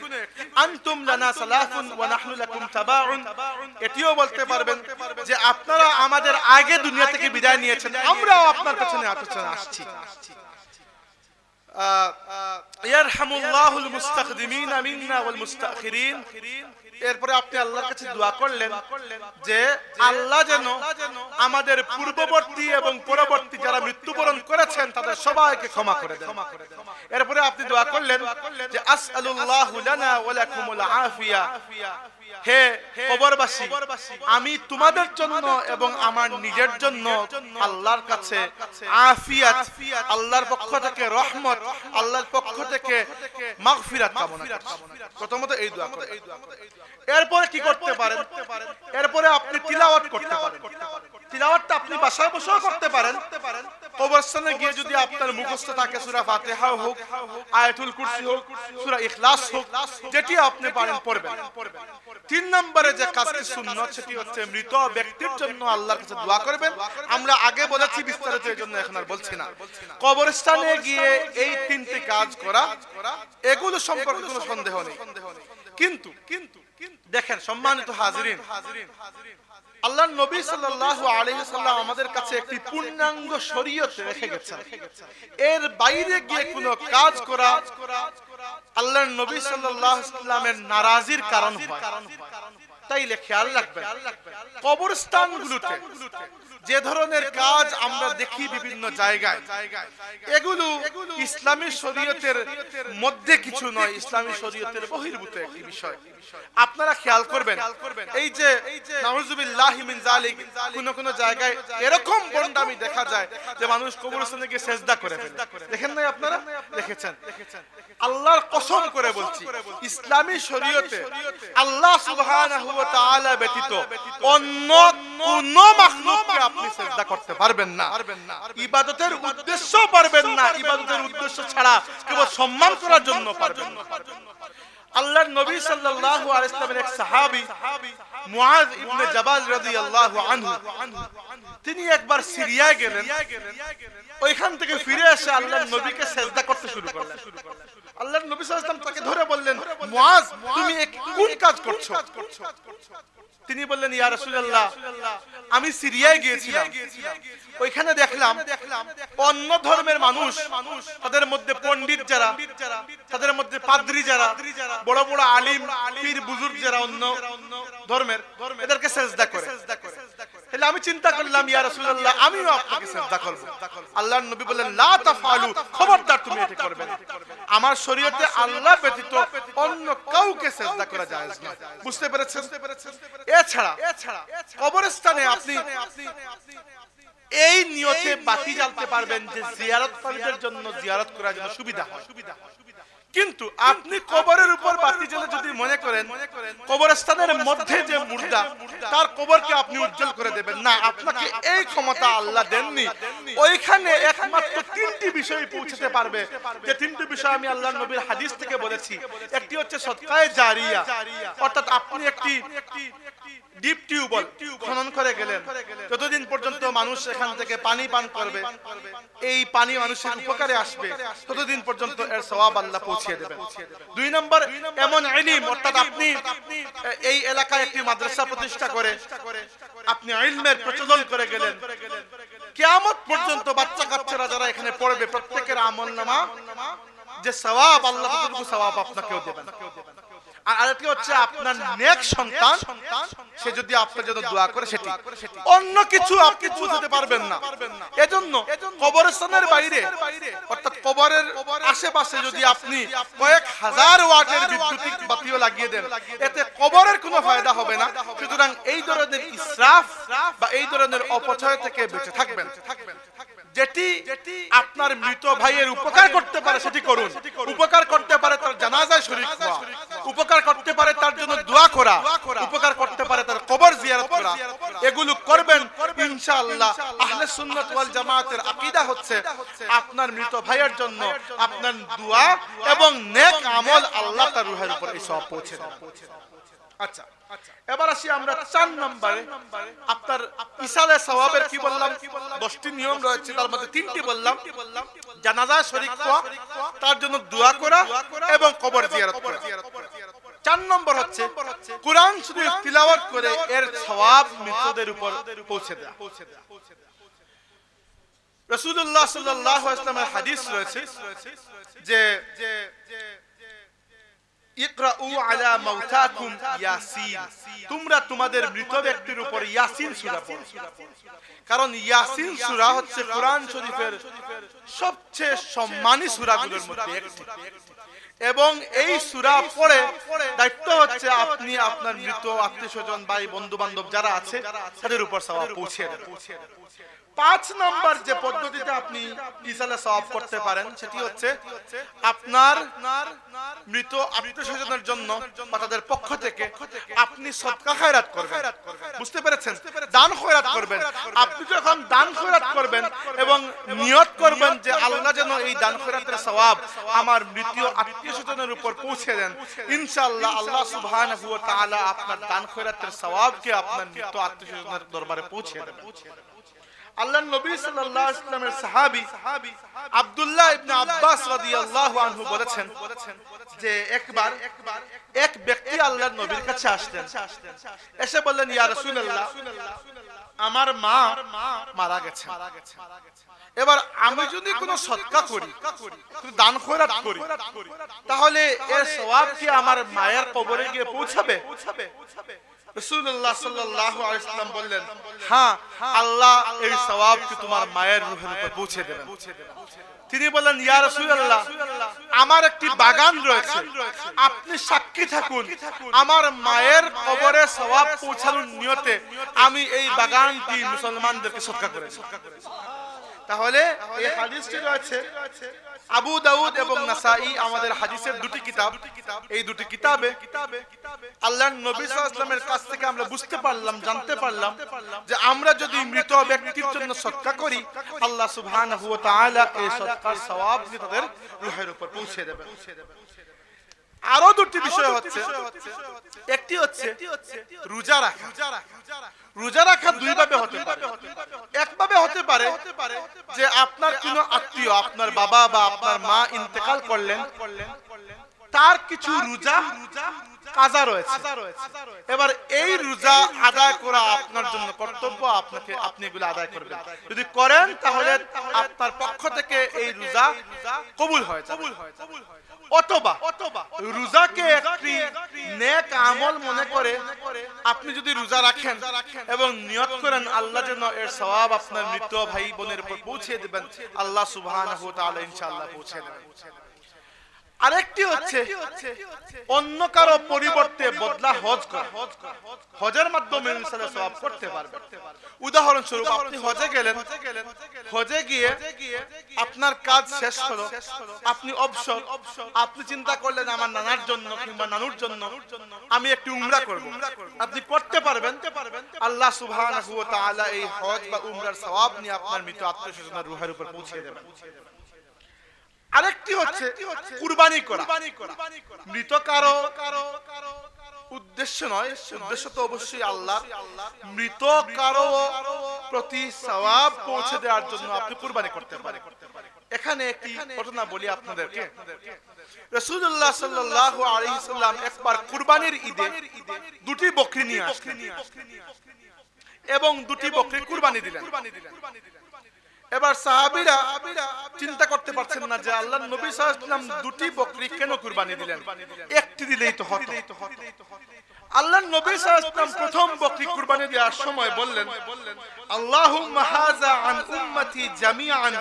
আনতুম লানা সালাফুন ওয়া নাহনু লাকুম তাবাউন এটিও বলতে পারবেন যে আপনারা আমাদের আগে দুনিয়া থেকে বিদায় নিয়েছেন, আমরাও আপনার পেছনে আসছি। ইয়ারহামুল্লাহুল মিন্না ওয়াল মুস্তাখিরিন। এরপরে আপনি আল্লাহর কাছে দোয়া করলেন যে আল্লাহ যেন আমাদের পূর্ববর্তী এবং পরবর্তী যারা মৃত্যুবরণ করেছেন, তাদের সবাইকে ক্ষমা করে দেন। এরপরে আপনি দোয়া করলেন যে, আসআলুল্লাহু লানা ওয়া লাকুমুল আফিয়া। হে কবরবাসী আমি তোমাদের জন্য এবং আমার নিজের জন্য আল্লাহর কাছে আফিয়াত, আল্লাহর পক্ষ থেকে রহমত, আল্লাহর পক্ষ থেকে মাগফিরাত কামনা প্রথমত এই দোয়া এরপরে কি করতে পারেন? এরপরে আপনি তিলাওয়াত করতে পারেন। তিলাওয়াতটা আপনি বাসায় বসেও করতে পারেন। কবরস্থানে গিয়ে যদি আপনার মুখস্থ থাকে সূরা ফাতিহা হোক আয়াতুল কুরসি হোক সূরা ইখলাস হোক যেটি আপনি পারেন পড়বেন। তিন নম্বরে যে কাজটি সুন্নত সেটি হচ্ছে মৃত ব্যক্তির জন্য আল্লাহর কাছে দোয়া করবেন। আমরা আগে বলেছি বিস্তারিত এই জন্য এখন আর বলছি না। কবরস্থানে গিয়ে এই তিনটি কাজ করা এগুলো সম্পর্কে কোনো সন্দেহ নেই। কিন্তু কিন্তু দেখেন, সম্মানিত হাজিরিন। আল্লাহ নবী সাল্লাল্লাহু আলাইহি সাল্লাম আমাদের কাছে একটি পূর্ণাঙ্গ শরীয়ত রেখে গেছেন। এর বাইরে গিয়ে কোনো কাজ করা আল্লাহর নবী সাল্লাল্লাহু আলাইহি সাল্লামের নারাজির কারণ হয়। তাইলে খেয়াল রাখবেন, কবরস্থানগুলোতে যে ধরনের কাজ আমরা দেখি বিভিন্ন জায়গায়, এগুলো ইসলামী শরীয়তের মধ্যে কিছু নয়, ইসলামী শরীয়তের বহির্ভূত একটি বিষয়। আপনারা খেয়াল করবেন, এই যে মিন জালিক কোন কোন জায়গায় এরকম বন্ডামি দেখা যায় যে মানুষ কবরস্থানে গিয়ে সেজদা করে দেখেন নাই আপনারা? দেখেছেন? আল্লাহর কসম করে বলছি, ইসলামী শরীয়তে আল্লাহ সুবহানাহু ওয়া তাআলা ব্যতীত অন্য কোন মাখলুককে আপনি করতে পারবেন না। ইবাদতের উদ্দেশ্য পারবেন না। ইবাদতের উদ্দেশ্য ছাড়া কেবল সম্মান করার জন্য পারবেন না। আল্লাহর নবী সাল্লাল্লাহু আলাইহি ওয়াসাল্লামের এক সাহাবী মুআজ ইবনে জাবাল রাদিয়াল্লাহু আনহু তিনি একবার সিরিয়ায় গেলেন। ওইখান থেকে ফিরে এসে আল্লাহর নবীকে সেজদা করতে শুরু করলেন। আল্লাহর নবী সাল্লাল্লাহু আলাইহি তাকে ধরে বললেন মুআজ তুমি কোন কাজ করছ? তিনি বললেন, ইয়া রাসূলুল্লাহ, আমি সিরিয়ায় গিয়েছিলাম। ওইখানে দেখলাম অন্য ধর্মের মানুষ, তাদের মধ্যে পণ্ডিত যারা, তাদের মধ্যে পাদ্রী যারা, বড় বড় আলিম, পীর বুজুর্গ যারা অন্য ধর্মের, এদেরকে সেজদা করে। তাহলে আমি চিন্তা করলাম, ইয়া রাসূলুল্লাহ, আমিও আপনাকে সেজদা করব। আল্লাহর নবী বললেন, লা তাফালু খবরদার তুমি এটা করবে না। আমার শরীয়তে আল্লাহ ব্যতীত অন্য কাউকে সেজদা করা জায়েজ না বুঝতে পেরেছেন? এছাড়া কবরস্থানে আপনি এই নিয়তে বাতি জ্বালতে পারবেন যে জিয়ারতকারীদের জন্য জিয়ারত করার জন্য সুবিধা হয়। কিন্তু আপনি কবরের উপর বাতি জ্বলে যদি মনে করেন কবরস্থানের মধ্যে যে মুর্দা তার কবরকে আপনি উজ্জ্বল করে দেবেন। না আপনাকে এই ক্ষমতা আল্লাহ দেননি। ওইখানে একমাত্র তিনটি বিষয় পৌঁছতে পারবে। যে তিনটি বিষয় আমি আল্লাহ নবীর হাদিস থেকে বলেছি। একটি হচ্ছে সৎকায় জারিয়া। অর্থাৎ আপনি একটি ডিপ টিউবওয়েল খনন করে গেলেন। যতদিন পর্যন্ত মানুষ এখান থেকে পানি পান করবে এই পানি মানুষের উপকারে আসবে। ততদিন পর্যন্ত এর সওয়াব আল্লাহ পৌঁছে দেবেন। দুই নম্বর এমন ইলম অর্থাৎ আপনি এই এলাকায় একটি মাদ্রাসা প্রতিষ্ঠা করে আপনি ইলমের প্রচলন করে গেলেন। কিয়ামত পর্যন্ত বাচ্চা কাচ্চারা যারা এখানে পড়বে প্রত্যেকের আমলনামা যে সওয়াব আল্লাহ ততটুকু সওয়াব আপনাকেও দেবেন। আর আরেকটি হচ্ছে আপনার নেক সন্তান সে যদি আপনার জন্য দোয়া করে সেটি অন্য কিছু আপনি বুঝতে পারবেন না। এজন্য কবরস্থানের বাইরে অর্থাৎ কবরের আশেপাশে যদি আপনি কয়েক হাজার ওয়াটের বিদ্যুতিক বাতিও লাগিয়ে দেন, এতে কবরের কোনো ফায়দা হবে না। সুতরাং এই ধরনের ইসরাফ বা এই ধরনের অপচয় থেকে বেঁচে থাকবেন। যেটি আপনার মৃত ভাইয়ের উপকার করতে পারে সেটি করুন। উপকার করতে পারে তার জানাজায় হওয়া। উপকার করতে পারে তার জন্য দোয়া করা উপকার করতে পারে তার কবর এগুলো করবেন, ইনশাআল্লাহ। আহলে সুন্নাত ওয়াল জামাতের আকীদা হচ্ছে আপনার মৃত ভাইয়ের জন্য আপনার দোয়া এবং নেক আমল আল্লাহ তার রূহের উপর এই পৌঁছে আচ্ছা এবার আসি আমরা চার নম্বরে। আপনার ইসালে সওয়াবের কি বললাম? দশটি নিয়ম রয়েছে, তার মধ্যে তিনটি বললাম। জানাজা শরীক তার জন্য দোয়া করা এবং কবর জিয়ারত করা। চার নম্বর হচ্ছে কোরআন শরীফ তিলাওয়াত করে এর সওয়াব মৃতদের উপর পৌঁছে দেয়া। রাসূলুল্লাহ সাল্লাল্লাহু আলাইহি ওয়াসাল্লামের হাদিস রয়েছে যে ইকরাউ আলা মাউতাকুম ইয়াসিন। তোমরা তোমাদের মৃত ব্যক্তির উপর ইয়াসিন সূরা পড়ো। কারণ ইয়াসিন সূরা হচ্ছে কোরআন শরীফের সবচেয়ে সম্মানী সূরাগুলোর মধ্যে একটি। এবং এই সুরা পড়ে দায়িত্ব হচ্ছে আপনি আপনার মৃত আত্মীয় স্বজন, ভাই বন্ধু বান্ধব যারা আছে, তাদের উপর সবাই পৌঁছে দেবেন পাঁচ নাম্বার যে পদ্ধতিতে আপনি ইসালে সওয়াব করতে পারেন সেটি হচ্ছে আপনার মৃত আত্মীয় জন্য বা তাদের পক্ষ থেকে আপনি সদকা খায়রাত করবেন। বুঝতে পেরেছেন? দান খয়রাত করবেন। আপনি যখন দান খয়রাত করবেন এবং নিয়ত করবেন যে আল্লাহ যেন এই দান খয়রাতের সওয়াব আমার মৃত আত্মীয় স্বজনের উপর পৌঁছে দেন। ইনশাআল্লাহ আল্লাহ সুবহানাহু ওয়া তাআলা আপনার দান খয়রাতের সওয়াবকে আপনার মৃত আত্মীয় স্বজনের দরবারে পৌঁছে দেবেন আল্লাহ নবী সাল্লাল্লাহু আলাইহি ওয়াসাল্লামের সাহাবী আব্দুল্লাহ ইবনে আব্বাস রাদিয়াল্লাহু আনহু বলেছেন যে একবার এক ব্যক্তি আল্লাহর নবীর কাছে আসলেন এসে বললেন ইয়া রাসূলুল্লাহ আমার মা মারা গেছে এবার আমি যদি কোনো সৎকা করি দান করি তাহলে এর সওয়াব কি আমার মায়ের কবরে গিয়ে পৌঁছাবে? রাসূলুল্লাহ সাল্লাল্লাহু আলাইহি ওয়াসাল্লাম বললেন হ্যাঁ আল্লাহ এই সওয়াব তোমার মায়ের রূহের উপর পৌঁছে দেবেন। তিনি বললেন ইয়া রাসূলুল্লাহ আমার একটি বাগান রয়েছে। আপনি সাক্ষী থাকুন। আমার মায়ের কবরে সওয়াব পৌঁছানোর নিয়তে আমি এই বাগানটি মুসলমানদেরকে সদকা করেছি। তাহলে এই হাদিসটি রয়েছে আবু দাউদ এবং নাসাই আমাদের হাদিসের দুটি কিতাব। এই দুটি কিতাবে আল্লাহর নবী সাল্লাল্লাহু কাছ থেকে আমরা বুঝতে পারলাম জানতে পারলাম যে আমরা যদি মৃত ব্যক্তির জন্য সদকা করি আল্লাহ সুবহানাহু ওয়া তাআলা এই সদকার সওয়াব তাদের রুহের উপর পৌঁছে দেবেন। আরও দুটি বিষয় হচ্ছে। একটি হচ্ছে রোজা রাখা। রোজা রাখা। দুই ভাবে হতে পারে। একভাবে হতে পারে। যে আপনার কোনো আত্মীয় আপনার বাবা বা আপনার মা ইন্তেকাল করলেন তার কিছু রোজা কাজা রয়েছে। এবার এই রোজা আদায় করা আপনার জন্য কর্তব্য আপনাকে আপনি এগুলো আদায় করবেন। যদি করেন তাহলে আপনার পক্ষ থেকে এই রোজা কবুল হয় কবুল হয় কবুল হয় অথবা রোজাকে একটি নেক আমল মনে করে আপনি যদি রোজা রাখেন এবং নিয়ত করেন আল্লাহ যেন এর সওয়াব আপনার মৃত ভাই বোনের উপর পৌঁছে দেবেন। আল্লাহ সুবহানাহু ওয়া তাআলা ইনশাআল্লাহ পৌঁছে দেবেন। আরেকটি হচ্ছে অন্য কারও পরিবর্তে বদলা হজ করা। হজের মাধ্যমে সওয়াব করতে উদাহরণস্বরূপ আপনি হজে গেলেন হজে গিয়ে আপনার কাজ শেষ হলো আপনি অবসর আপনি চিন্তা করলেন আমার নানার জন্য কিংবা নানুর জন্য আমি একটি উমরা করব। আপনি করতে পারবেন। আল্লাহ সুবহানাহু ওয়া তাআলা এই হজ বা উমরার সওয়াব নিয়ে আপনার মৃত আত্মীয়-স্বজনের রূহের উপর পৌঁছে দেবেন। আরেকটি হচ্ছে কুরবানি করা। মৃত কারও। উদ্দেশ্য নয় উদ্দেশ্য তো অবশ্যই আল্লাহ মৃত কারও প্রতি সওয়াব পৌঁছে দেওয়ার জন্য আপনি কুরবানি করতে পারেন। এখানে একটি ঘটনা বলি আপনাদেরকে। রাসূলুল্লাহ সাল্লাল্লাহু আলাইহি সাল্লাম একবার কুরবানির ঈদে দুটি বকরি নিয়ে আসলেন। এবং দুটি বকরি কুরবানি দিলেন। এবার সাহাবীরা চিন্তা করতে পারছেন না যে আল্লাহ নবী সাল্লাম দুটি বকরি কেন কুরবানি দিলেন? একটি দিলেই তো হতো। আল্লাহ নবী সাল্লাম প্রথম বকরি কুরবানি দেওয়ার সময় বললেন, আল্লাহুম্মা হাযা আন উম্মতি জামিআন,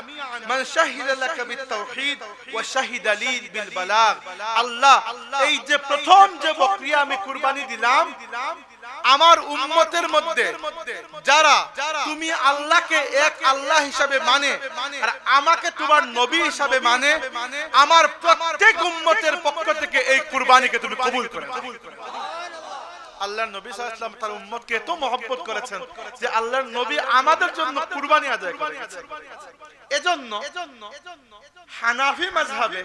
মান শাহিদা লাকা বিত-তাওহীদ ওয়া শাহিদা লি বিল বালাগ। আল্লাহ, এই যে প্রথম যে বকরি আমি কুরবানি দিলাম আমার উম্মতের মধ্যে যারা তুমি আল্লাহকে এক আল্লাহ হিসাবে মানে আর আমাকে তোমার নবী হিসাবে মানে আমার প্রত্যেক উম্মতের পক্ষ থেকে এই কুরবানিকে তুমি কবুল করে আল্লাহর নবী আলাইহি তার উম্মতকে এত মহব্বত করেছেন যে আল্লাহর নবী আমাদের জন্য কুরবানি আদায় করেছেন এজন্য হানাফি মাযহাবে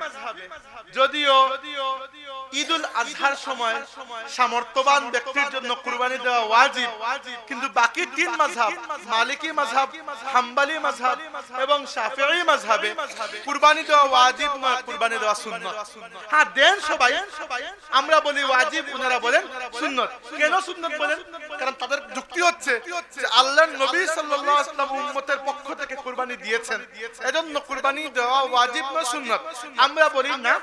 যদিও ঈদুল আজহার সময় সামর্থ্যবান ব্যক্তির জন্য কুরবানি দেওয়া ওয়াজিব। কিন্তু বাকি তিন মাযহাব মালিকি মাযহাব হাম্বলি মাযহাব এবং শাফিঈ মাযহাবে কুরবানি দেওয়া ওয়াজিব নয় কুরবানি দেওয়া সুন্নাত। হ্যাঁ দেন সবাই। আমরা বলি ওয়াজিব ওনারা বলেন সুন্নাত। কেন সুন্নাত বলেন? কারণ তাদের যুক্তি হচ্ছে যে আল্লাহর নবী সাল্লাল্লাহু আলাইহি উম্মতের পক্ষ থেকে কুরবানি দিয়েছেন। এজন্য কুরবানি দেওয়া ওয়াজিব না সুন্নাত। আমরা বলি না,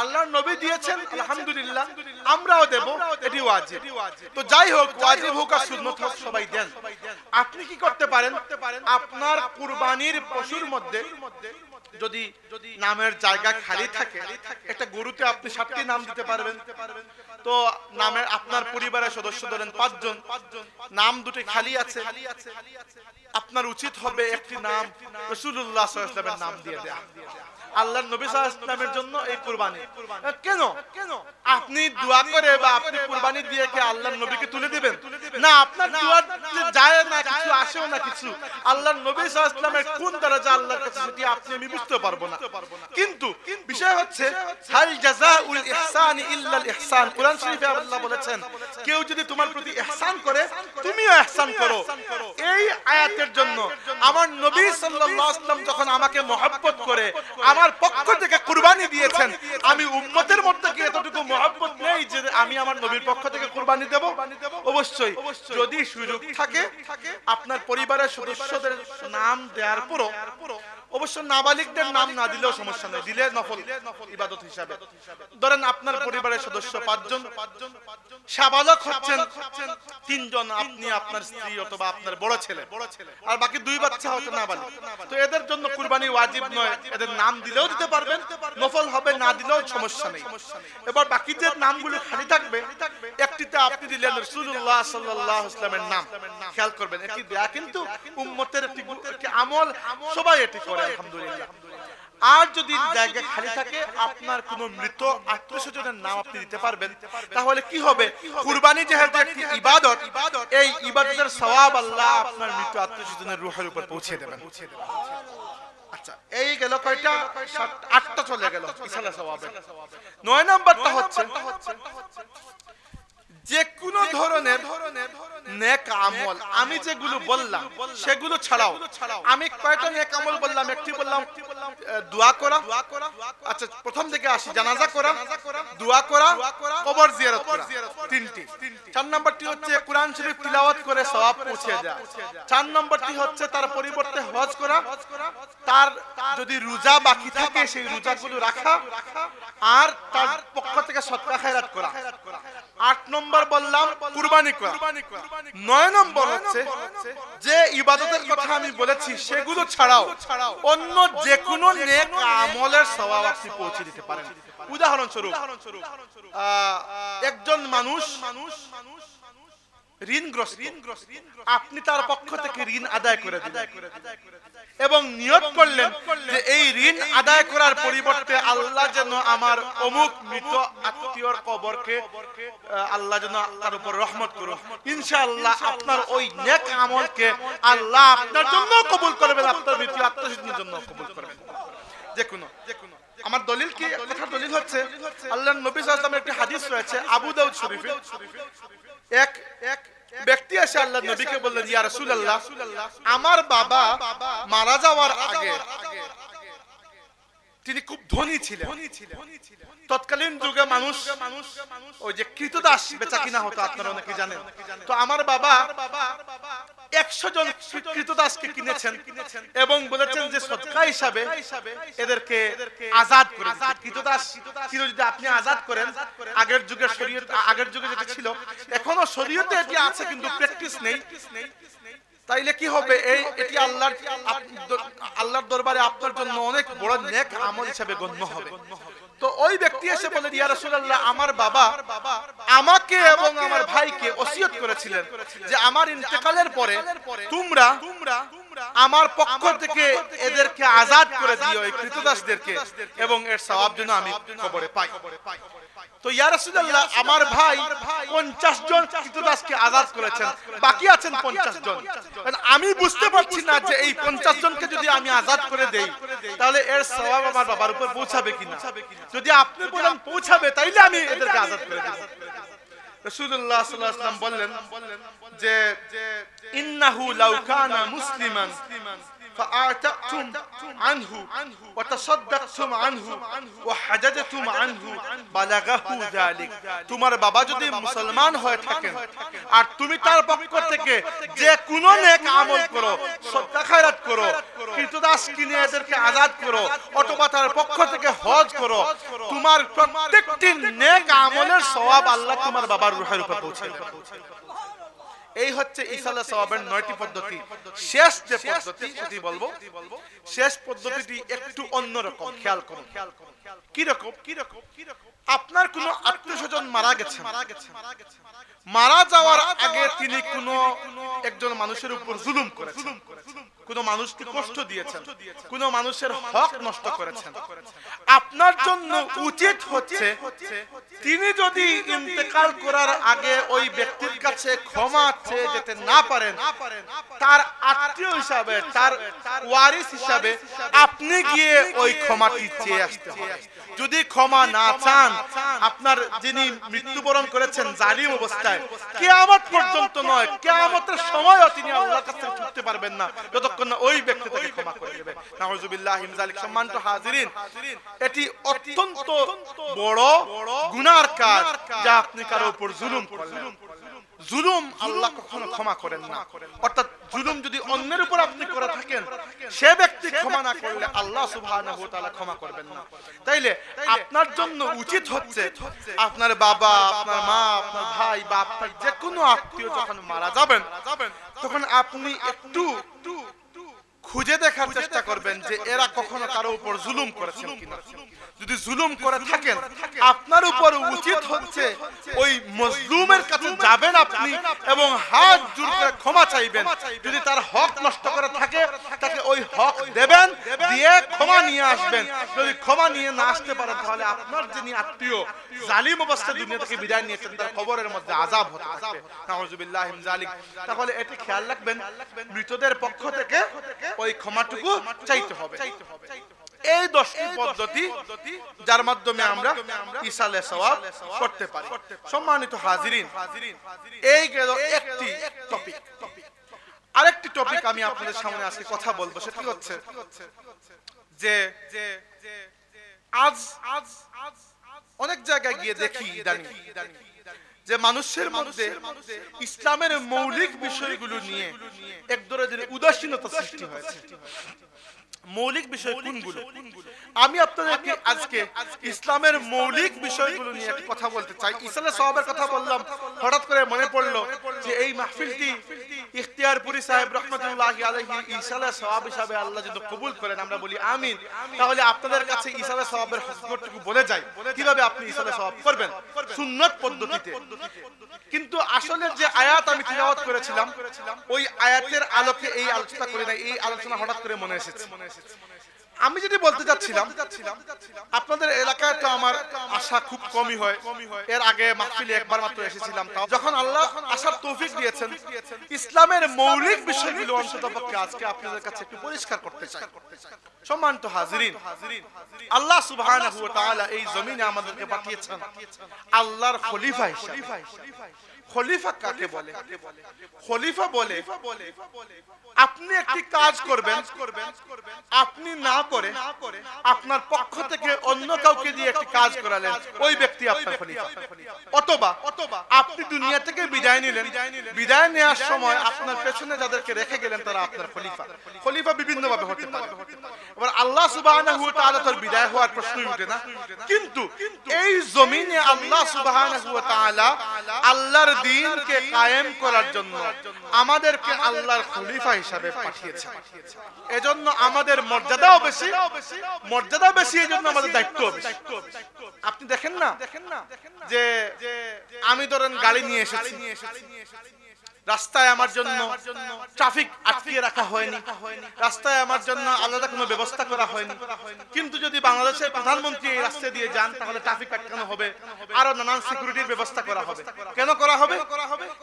আল্লাহর নবী দিয়েছেন, আলহামদুলিল্লাহ, আমরাও দেব, এটি ওয়াজিব। তো যাই হোক, ওয়াজিব হোক আর সুন্নাত হোক, সবাই দেন। আপনি কি করতে পারেন? আপনার কুরবানির পশুর মধ্যে যদি নামের জায়গা খালি থাকে, একটা গরুতে আপনি সাতটি নাম দিতে পারবেন। তো নামের আপনার পরিবারের সদস্য ধরেন পাঁচজন, নাম দুটি খালি আছে। আপনার উচিত হবে একটি নাম রসুল্লাহ নাম দিয়ে দেয়া। আল্লাহ নবী সাল্লামের জন্য এই কুরবানি। কেন? কেন? আপনি দোয়া করে বা আপনি কুরবানি দিয়ে কি আল্লাহ নবীকে তুলে দিবেন? না আপনার দোয়া যায় না কিছু আসেও না কিছু আল্লাহ নবী সাল্লামের কোন দরজা আল্লাহর কাছে সেটি আপনি আমি বুঝতে পারব না। কিন্তু বিষয় হচ্ছে হাল জাযাউল ইহসান ইল্লাল ইহসান। কোরআন শরীফে আল্লাহ বলেছেন কেউ যদি তোমার প্রতি ইহসান করে তুমিও ইহসান করো এই আয়াতের জন্য আমার নবী সাল্লাল্লাহু আলাইহি ওয়াসাল্লাম যখন আমাকে মহব্বত করে আমার পক্ষ থেকে কুরবানি দিয়েছেন। আমি উম্মতের মধ্যে কি এতটুকু মহব্বত নেই যে আমি আমার নবীর পক্ষ থেকে কুরবানি দেব? অবশ্যই। যদি সুযোগ থাকে আপনার পরিবারের সদস্যদের নাম দেওয়ার পরও অবশ্য নাবালিকদের নাম না দিলেও সমস্যা নেই। দিলে নফল ইবাদত হিসাবে। ধরেন আপনার পরিবারের সদস্য পাঁচজন সাবালক হচ্ছেন তিনজন আপনি আপনার স্ত্রী অথবা আপনার বড় ছেলে। আর বাকি দুই বাচ্চা হচ্ছে নাবালিক। তো এদের জন্য কুরবানি ওয়াজিব নয় এদের নাম দিলেও দিতে পারবেন নফল হবে না দিলেও সমস্যা নেই। এবার বাকি যে নামগুলো খালি থাকবে একটিতে আপনি দিলেন রাসূলুল্লাহ সাল্লাল্লাহু আলাইহি ওয়াসাল্লামের নাম। খেয়াল করবেন এটি দেয়া কিন্তু উম্মতের একটি একটি আমল সবাই এটি করে আলহামদুলিল্লাহ। আর যদি জায়গা খালি থাকে আপনার কোন মৃত আত্মীয় স্বজনের নাম আপনি দিতে পারবেন। তাহলে কি হবে? কুরবানি যেহেতু একটি ইবাদত এই ইবাদতের সওয়াব আল্লাহ আপনার মৃত আত্মীয় স্বজনের রুহের উপর পৌঁছে দেবেন। আচ্ছা এই গেল কয়টা? আটটা চলে গেল নয় নাম্বারটা হচ্ছে। যে কোনো ধরনের নেক আমল আমি যেগুলো বললাম সেগুলো ছাড়াও আমি কয়টা নেক আমল বললাম একটি বললাম দোয়া করা। আচ্ছা প্রথম থেকে আসি জানাজা করা দোয়া করা কবর জিয়ারত করা তিনটি। চার নাম্বারটি হচ্ছে কোরআন শরীফ তিলাওয়াত করে সওয়াব পৌঁছে দেওয়া চার নম্বরটি হচ্ছে তার পরিবর্তে হজ করা। তার যদি রোজা বাকি থাকে সেই রোজাগুলো রাখা আর তার পক্ষ থেকে সৎকা খায়রাত করা। আট নম্বর বললাম, কুরবানি করা। নয় নম্বর হচ্ছে যে ইবাদতের কথা আমি বলেছি, সেগুলো ছাড়াও অন্য যে কোনো নেক আমলের স্বভাব আপনি পৌঁছে দিতে পারেন। উদাহরণস্বরূপ একজন মানুষ ঋণগ্রস্ত। আপনি তার পক্ষ থেকে ঋণ আদায় করে এবং নিয়ত করলেন যে এই ঋণ আদায় করার পরিবর্তে আল্লাহ যেন আমার অমুক মৃত আত্মীয়র কবরকে আল্লাহ যেন তার উপর রহমত করুন ইনশাআল্লাহ আপনার ওই নেক আমলকে আল্লাহ আপনার জন্য কবুল করবেন আপনার মৃত আত্মীয়র জন্য কবুল করবেন। যে কোনো আমার দলিল কি? কথা দলিল হচ্ছে আল্লাহর নবী সাল্লাল্লাহু আলাইহি ওয়াসাল্লামের একটি হাদিস রয়েছে আবু দাউদ শরীফে এক এক ব্যক্তি এসে আল্লাহ নবীকে বললেন ইয়া রাসূলুল্লাহ আমার বাবা মারা যাওয়ার আগে তিনি খুব ধনী ছিলেন। তৎকালীন যুগে মানুষ ওই যে কৃতদাস বেচা কিনা হতো আপনারা অনেকে জানেন। তো আমার বাবা একশো জন কৃতদাসকে কিনেছেন এবং বলেছেন যে সৎকা হিসাবে এদেরকে আজাদ করে। কৃতদাস যদি আপনি আজাদ করেন আগের যুগের শরীয়ত আগের যুগে যেটা ছিল এখনও শরীয়তে এটি আছে কিন্তু প্র্যাকটিস নেই। তাইলে কি হবে? এই এটি আল্লাহর আল্লাহর দরবারে আপনার জন্য অনেক বড় নেক আমল হিসেবে গণ্য হবে। তো ওই ব্যক্তি এসে বলে ইয়া রাসূলুল্লাহ আমার বাবা আমাকে এবং আমার ভাইকে ওসিয়ত করেছিলেন যে আমার ইন্তেকালের পরে তোমরা আমার পক্ষ থেকে এদেরকে আজাদ করে দিও এই কৃতদাসদেরকে এবং এর সওয়াব যেন আমি কবরে পাই। তো ইয়া রাসূলুল্লাহ আমার ভাই 50 জন কৃতদাসকে আজাদ করেছেন। বাকি আছেন 50 জন। আমি বুঝতে পারছি না যে এই 50 জনকে যদি আমি আজাদ করে দেই তাহলে এর সওয়াব আমার বাবার উপর পৌঁছাবে কিনা? যদি আপনি বলেন পৌঁছাবে তাইলে আমি এদেরকে আজাদ করে দেব। রাসূলুল্লাহ সাল্লাল্লাহু আলাইহি ওয়াসাল্লাম বললেন যে ইন্নাহু লাউ কানা মুসলিমান فآتأتم عنه وتصدقتم عنه وحججتم عنه بلغه ذلك তোমার বাবা যদি মুসলমান হয়ে থাকেন আর তুমি তার পক্ষ থেকে যে কোনো নেক আমল করো সদকা খায়রাত করো কৃতদাস কিনে এদেরকে আজাদ করো অথবা তার পক্ষ থেকে হজ করো তোমার প্রত্যেকটি নেক আমলের সওয়াব আল্লাহ তোমার বাবার রুহের উপর পৌঁছে দেবে। এই হচ্ছে ইসালা সওয়াবের নয়টি পদ্ধতি। শেষ যে পদ্ধতি সেটি বলব শেষ পদ্ধতিটি একটু অন্যরকম খেয়াল করুন। কি রকম কি রকম আপনার কোনো আত্মীয় স্বজন মারা গেছে মারা যাওয়ার আগে তিনি কোন একজন মানুষের উপর জুলুম করেছেন। কোন মানুষকে কষ্ট দিয়েছেন? কোন মানুষের হক নষ্ট করেছেন? আপনার জন্য উচিত হচ্ছে তিনি যদি ইন্তেকাল করার আগে ওই ব্যক্তির কাছে ক্ষমা চেয়ে যেতে না পারেন তার আত্মীয় হিসাবে তার ওয়ারিস হিসাবে আপনি গিয়ে ওই ক্ষমাটি চেয়ে আসতে হবে। যদি ক্ষমা না চান আপনার যিনি মৃত্যুবরণ করেছেন জালিম অবস্থায় কেয়ামত পর্যন্ত নয় কেয়ামতের সময়ও তিনি আল্লাহর কাছে ছুটতে পারবেন না। যতক্ষণ জুলুম যদি অন্যের উপর আপনি করে থাকেন, সে ব্যক্তি ক্ষমা না করলে আল্লাহ ক্ষমা করবেন না। তাইলে আপনার জন্য উচিত হচ্ছে আপনার বাবা, আপনার মা, আপনার ভাই বা আপনার যে কোনো আত্মীয় যখন মারা যাবেন, তখন আপনি একটু খুঁজে দেখার চেষ্টা করবেন যে এরা কখনো কারও উপর জুলুম করেছেন কিনা? যদি জুলুম করে থাকেন আপনার উপর উচিত হচ্ছে ওই মজলুমের কাছে যাবেন আপনি এবং হাত জুড়ে ক্ষমা চাইবেন। যদি তার হক নষ্ট করে থাকে তাকে ওই হক দেবেন দিয়ে ক্ষমা নিয়ে আসবেন। যদি ক্ষমা নিয়ে না আসতে পারেন তাহলে আপনার যিনি আত্মীয় জালিম অবস্থায় দুনিয়া থেকে বিদায় নিয়েছেন তার খবরের মধ্যে আজাব হতে থাকবে নাউজুবিল্লাহ জালিক তাহলে এটি খেয়াল রাখবেন মৃতদের পক্ষ থেকে ওই ক্ষমাটুকু চাইতে হবে। এই দশটি পদ্ধতি যার মাধ্যমে আমরা ইসালে সওয়াব করতে পারি। সম্মানিত হাজিরিন এই গেল একটি টপিক আরেকটি টপিক আমি আপনাদের সামনে আজকে কথা বলব সেটি হচ্ছে যে আজ আজ আজ অনেক জায়গায় গিয়ে দেখি যে মানুষের মধ্যে ইসলামের মৌলিক বিষয়গুলো নিয়ে এক ধরনের উদাসীনতা সৃষ্টি হয়েছে মৌলিক বিষয় কোনগুলো? আমি আপনাদেরকে আজকে ইসলামের মৌলিক বিষয়গুলো নিয়ে কথা বলতে চাই। ইসলামের সওয়াবের কথা বললাম হঠাৎ করে মনে পড়ল যে এই মাহফিলটি ইখতিয়ারপুরি সাহেব রহমতুল্লাহি আলাইহি ইসালের সওয়াব হিসাবে আল্লাহ যদি কবুল করেন আমরা বলি আমিন। তাহলে আপনাদের কাছে ইসালের সওয়াবের হকটুকু বলে যাই। কীভাবে আপনি ইসালের সওয়াব করবেন? সুন্নত পদ্ধতিতে। কিন্তু আসলে যে আয়াত আমি তিলাওয়াত করেছিলাম ওই আয়াতের আলোকে এই আলোচনা করি না এই আলোচনা হঠাৎ করে মনে এসেছে আমি যেটি বলতে চাচ্ছিলাম আপনাদের এলাকায় তো আমার আশা খুব কমই হয়। এর আগে মাহফিলে একবার মাত্র এসেছিলাম। তাও যখন আল্লাহ আসার তৌফিক দিয়েছেন, ইসলামের মৌলিক বিষয়গুলো অন্ততপক্ষে আজকে আপনাদের কাছে একটু পরিষ্কার করতে চাই। সম্মানিত হাজিরিন, আল্লাহ সুবহানাহু ওয়া তাআলা এই জমিনে আমাদেরকে পাঠিয়েছেন আল্লাহর খলিফা হিসেবে। খলিফা কাকে বলে? খলিফা বলে আপনি একটি কাজ করবেন আপনি না করে আপনার পক্ষ থেকে অন্য কাউকে দিয়ে একটি কাজ করালেন ওই ব্যক্তি আপনার খলিফা। অথবা আপনি দুনিয়া থেকে বিদায় নিলেন। বিদায় নেওয়ার সময় আপনার পেছনে যাদেরকে রেখে গেলেন তারা আপনার খলিফা। খলিফা বিভিন্ন ভাবে হতে পারে। এবার আল্লাহ সুবহানাহু ওয়া তাআলা তার বিদায় হওয়ার প্রশ্নই উঠে না। কিন্তু এই জমিনে আল্লাহ সুবহানাহু ওয়া তাআলা আল্লাহর দ্বীনকে কায়েম করার জন্য আমাদেরকে আল্লাহর খলিফা হিসাবে পাঠিয়েছে। এজন্য আমাদের মর্যাদাও বেশি মর্যাদা বেশি এজন্য আমাদের দায়িত্ব বেশি আপনি দেখেন না যে আমি ধরেন গাড়ি নিয়ে এসেছি। রাস্তায় আমার জন্য ট্রাফিক আটকিয়ে রাখা হয়নি। রাস্তায় আমার জন্য আলাদা কোনো ব্যবস্থা করা হয়নি। কিন্তু যদি বাংলাদেশের প্রধানমন্ত্রী এই রাস্তা দিয়ে যান তাহলে ট্রাফিক আটকানো হবে। আরও নানান সিকিউরিটির ব্যবস্থা করা হবে। কেন করা হবে?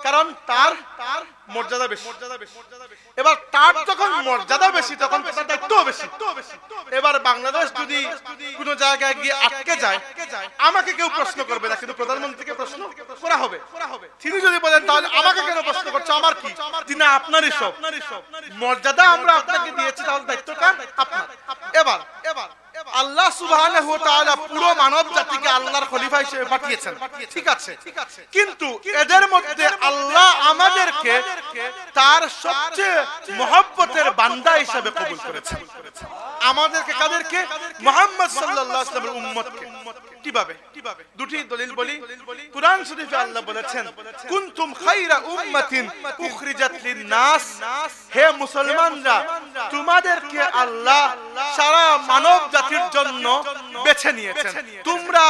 কারণ তার তার মর্যাদা বেশি। এবার তার যখন মর্যাদা বেশি তখন তার দায়িত্ব বেশি। এবার বাংলাদেশ যদি কোন জায়গায় গিয়ে আটকে যায় আমাকে কেউ প্রশ্ন করবে না কিন্তু প্রধানমন্ত্রীকে প্রশ্ন করা করা হবে। তিনি যদি বলেন তাহলে আমাকে কেন প্রশ্ন আল্লাহ সুবহানাহু পুরো মানব জাতিকে আল্লাহর খলিফা হিসেবে পাঠিয়েছেন। ঠিক আছে? কিন্তু এদের মধ্যে আল্লাহ আমাদেরকে তার সবচেয়ে মহব্বতের বান্দা হিসেবে কবুল করেছেন। আমাদেরকে কাদেরকে? মুহাম্মদ সাল্লাল্লাহু আলাইহি উম্মতকে। কীভাবে? দুটি দলিল বলি। কুরআন শরীফে আল্লাহ বলেছেন কুনতুম খায়রা উম্মাতিন উখরিজাত লিন-নাস। হে মুসলমানরা তোমাদেরকে আল্লাহ সারা মানব জাতির জন্য বেছে নিয়েছেন। তোমরা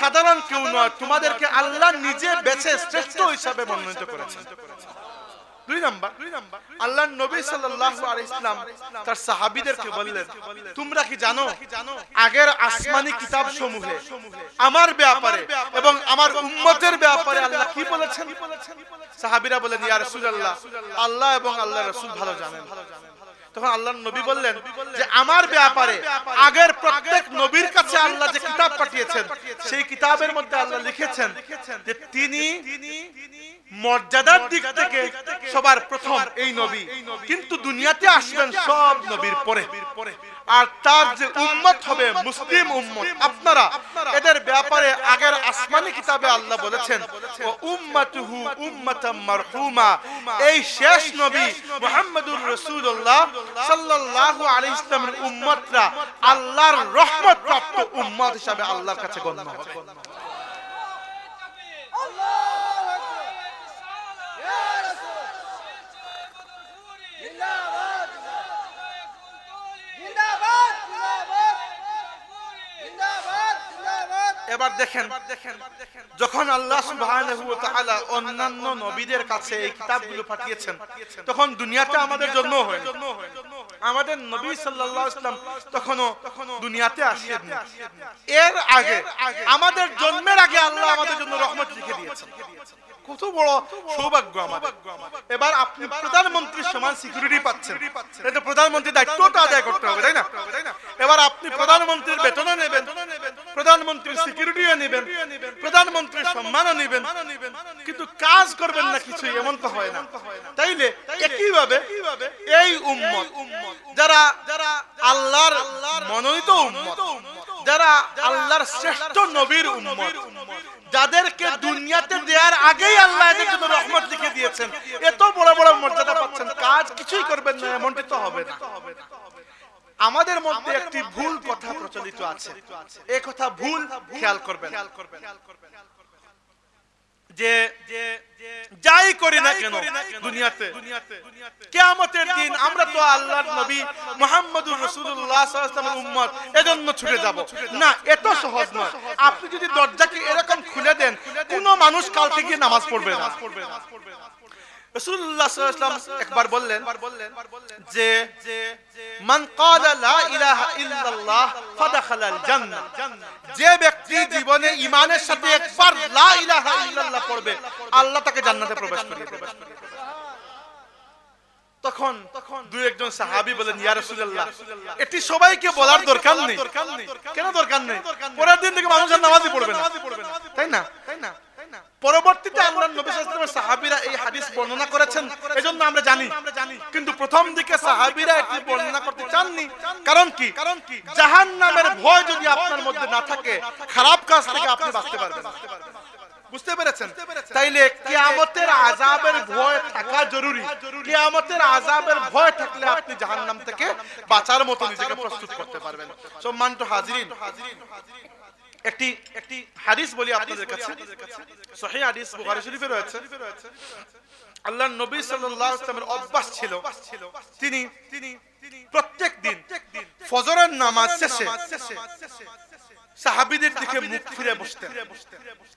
সাধারণ কেউ নয় তোমাদেরকে আল্লাহ নিজে বেছে শ্রেষ্ঠ হিসাবে মনোনীত করেছেন। দুই নাম্বার আল্লাহ নবী সাল্লাল্লাহু আলাইহি ইসলাম তার সাহাবীদেরকে বললেন তোমরা কি জানো আগের আসমানি কিতাব সমূহে আমার ব্যাপারে এবং আমার উম্মতের ব্যাপারে আল্লাহ কি বলেছেন? সাহাবীরা বলেন ইয়া রাসূলুল্লাহ আল্লাহ এবং আল্লাহর রাসূল ভালো জানেন। তখন আল্লাহ নবী বললেন যে আমার ব্যাপারে আগের প্রত্যেক নবীর কাছে আল্লাহ যে কিতাব পাঠিয়েছেন সেই কিতাবের মধ্যে আল্লাহ লিখেছেন যে তিনি মর্যাদার দিক থেকে সবার প্রথম এই নবী। কিন্তু দুনিয়াতে আসবেন সব নবীর পরে। আর তার যে উম্মত হবে মুসলিম উম্মত। আপনারা এদের ব্যাপারে আগের আসমানি কিতাবে আল্লাহ বলেছেন ও উম্মাতুহু উম্মাতাম মারহুমা। এই শেষ নবী মুহাম্মদুর রাসূলুল্লাহ সাল্লাল্লাহু আলাইহি ইসলামের উম্মতরা আল্লাহর রহমত প্রাপ্ত উম্মত হিসাবে আল্লাহর কাছে গণ্য হবে। এবার দেখেন, যখন আল্লাহ অন্যান্য নবীদের কাছে এই কিতাবগুলো পাঠিয়েছেন, তখন দুনিয়াতে আমাদের জন্য হয় আমাদের নবী ওয়াসাল্লাম তখনও দুনিয়াতে আসেননি। এর আগে, আমাদের জন্মের আগে আল্লাহ আমাদের জন্য রহমত লিখে দিয়েছেন। কত বড় সৌভাগ্য আমাদের। এবার আপনি প্রধানমন্ত্রীর সমান সিকিউরিটি পাচ্ছেন। এটা দায়িত্বটা আদায় করতে হবে, তাই না? এবার আপনি প্রধানমন্ত্রীর নেবেন প্রধানমন্ত্রীর নেবেন প্রধানমন্ত্রীর নেবেন। কিন্তু কাজ করবেন না কিছুই এমন তো হয় না। তাইলে একইভাবে এই উম্মত যারা যারা আল্লাহর মনোনীত উম্মত, যারা আল্লাহর শ্রেষ্ঠ নবীর উম্মত, যাদেরকে দুনিয়াতে দেওয়ার আগেই আল্লাহ এদের জন্য রহমত লিখে দিয়েছেন। এত বড় বড় মর্যাদা পাচ্ছেন, কাজ কিছুই করবেন না, এমনটি তো হবে না। আমাদের মধ্যে একটি ভুল কথা প্রচলিত আছে। এ কথা ভুল, খেয়াল করবেন। খেয়াল করবেন যে যাই করি না কেন দুনিয়াতে কেয়ামতের দিন আমরা তো আল্লাহর নবী মুহাম্মদুর রাসূলুল্লাহ সাল্লাল্লাহু উম্মত। এজন্য ছুটে যাব। না এত সহজ নয়। আপনি যদি দরজাকে এরকম খুলে দেন কোন মানুষ কাল থেকে নামাজ পড়বে না। রাসূলুল্লাহ সাল্লাল্লাহু আলাইহি একবার বললেন যে মান ক্বালা লা ইলাহা ইল্লাল্লাহ ফাদাখালাল জান্নাহ। যে ব্যক্তি জীবনে ঈমানের সাথে একবার লা ইলাহা ইল্লাল্লাহ পড়বে আল্লাহ তাকে জান্নাতে প্রবেশ করিয়ে দেবে। তখন দুই একজন সাহাবী বলেন ইয়া রাসূলুল্লাহ এটি সবাইকে বলার দরকার নেই। কেন দরকার নেই? পরের দিন থেকে মানুষ আর নামাজই পড়বে না তাই না। তাই না? পরবর্তীতে আল্লাহর নবী আলাইহি এই হাদিস বর্ণনা করেছেন এজন্য আমরা জানি। কিন্তু প্রথম দিকে সাহাবীরা এটি বর্ণনা করতে চাননি। কারণ কি? কারণ কি? জাহান্নামের ভয় যদি আপনার মধ্যে না থাকে খারাপ কাজ থেকে আপনি বাঁচতে পারবেন। বুঝতে পেরেছেন? তাইলে কিয়ামতের আযাবের ভয় থাকা জরুরি। কিয়ামতের আযাবের ভয় থাকলে আপনি জাহান্নাম থেকে বাঁচার মতো নিজেকে প্রস্তুত করতে পারবেন। সম্মানিত হাজিরিন। একটি একটি হাদিস বলি আপনাদের কাছে। সহি হাদিস বুখারী শরীফে রয়েছে। আল্লাহর নবী সাল্লাল্লাহু আলাইহি ওয়াসাল্লামের অভ্যাস ছিল তিনি তিনি প্রত্যেক দিন ফজরের নামাজ শেষে সাহাবীদের দিকে মুখ ফিরে বসতেন।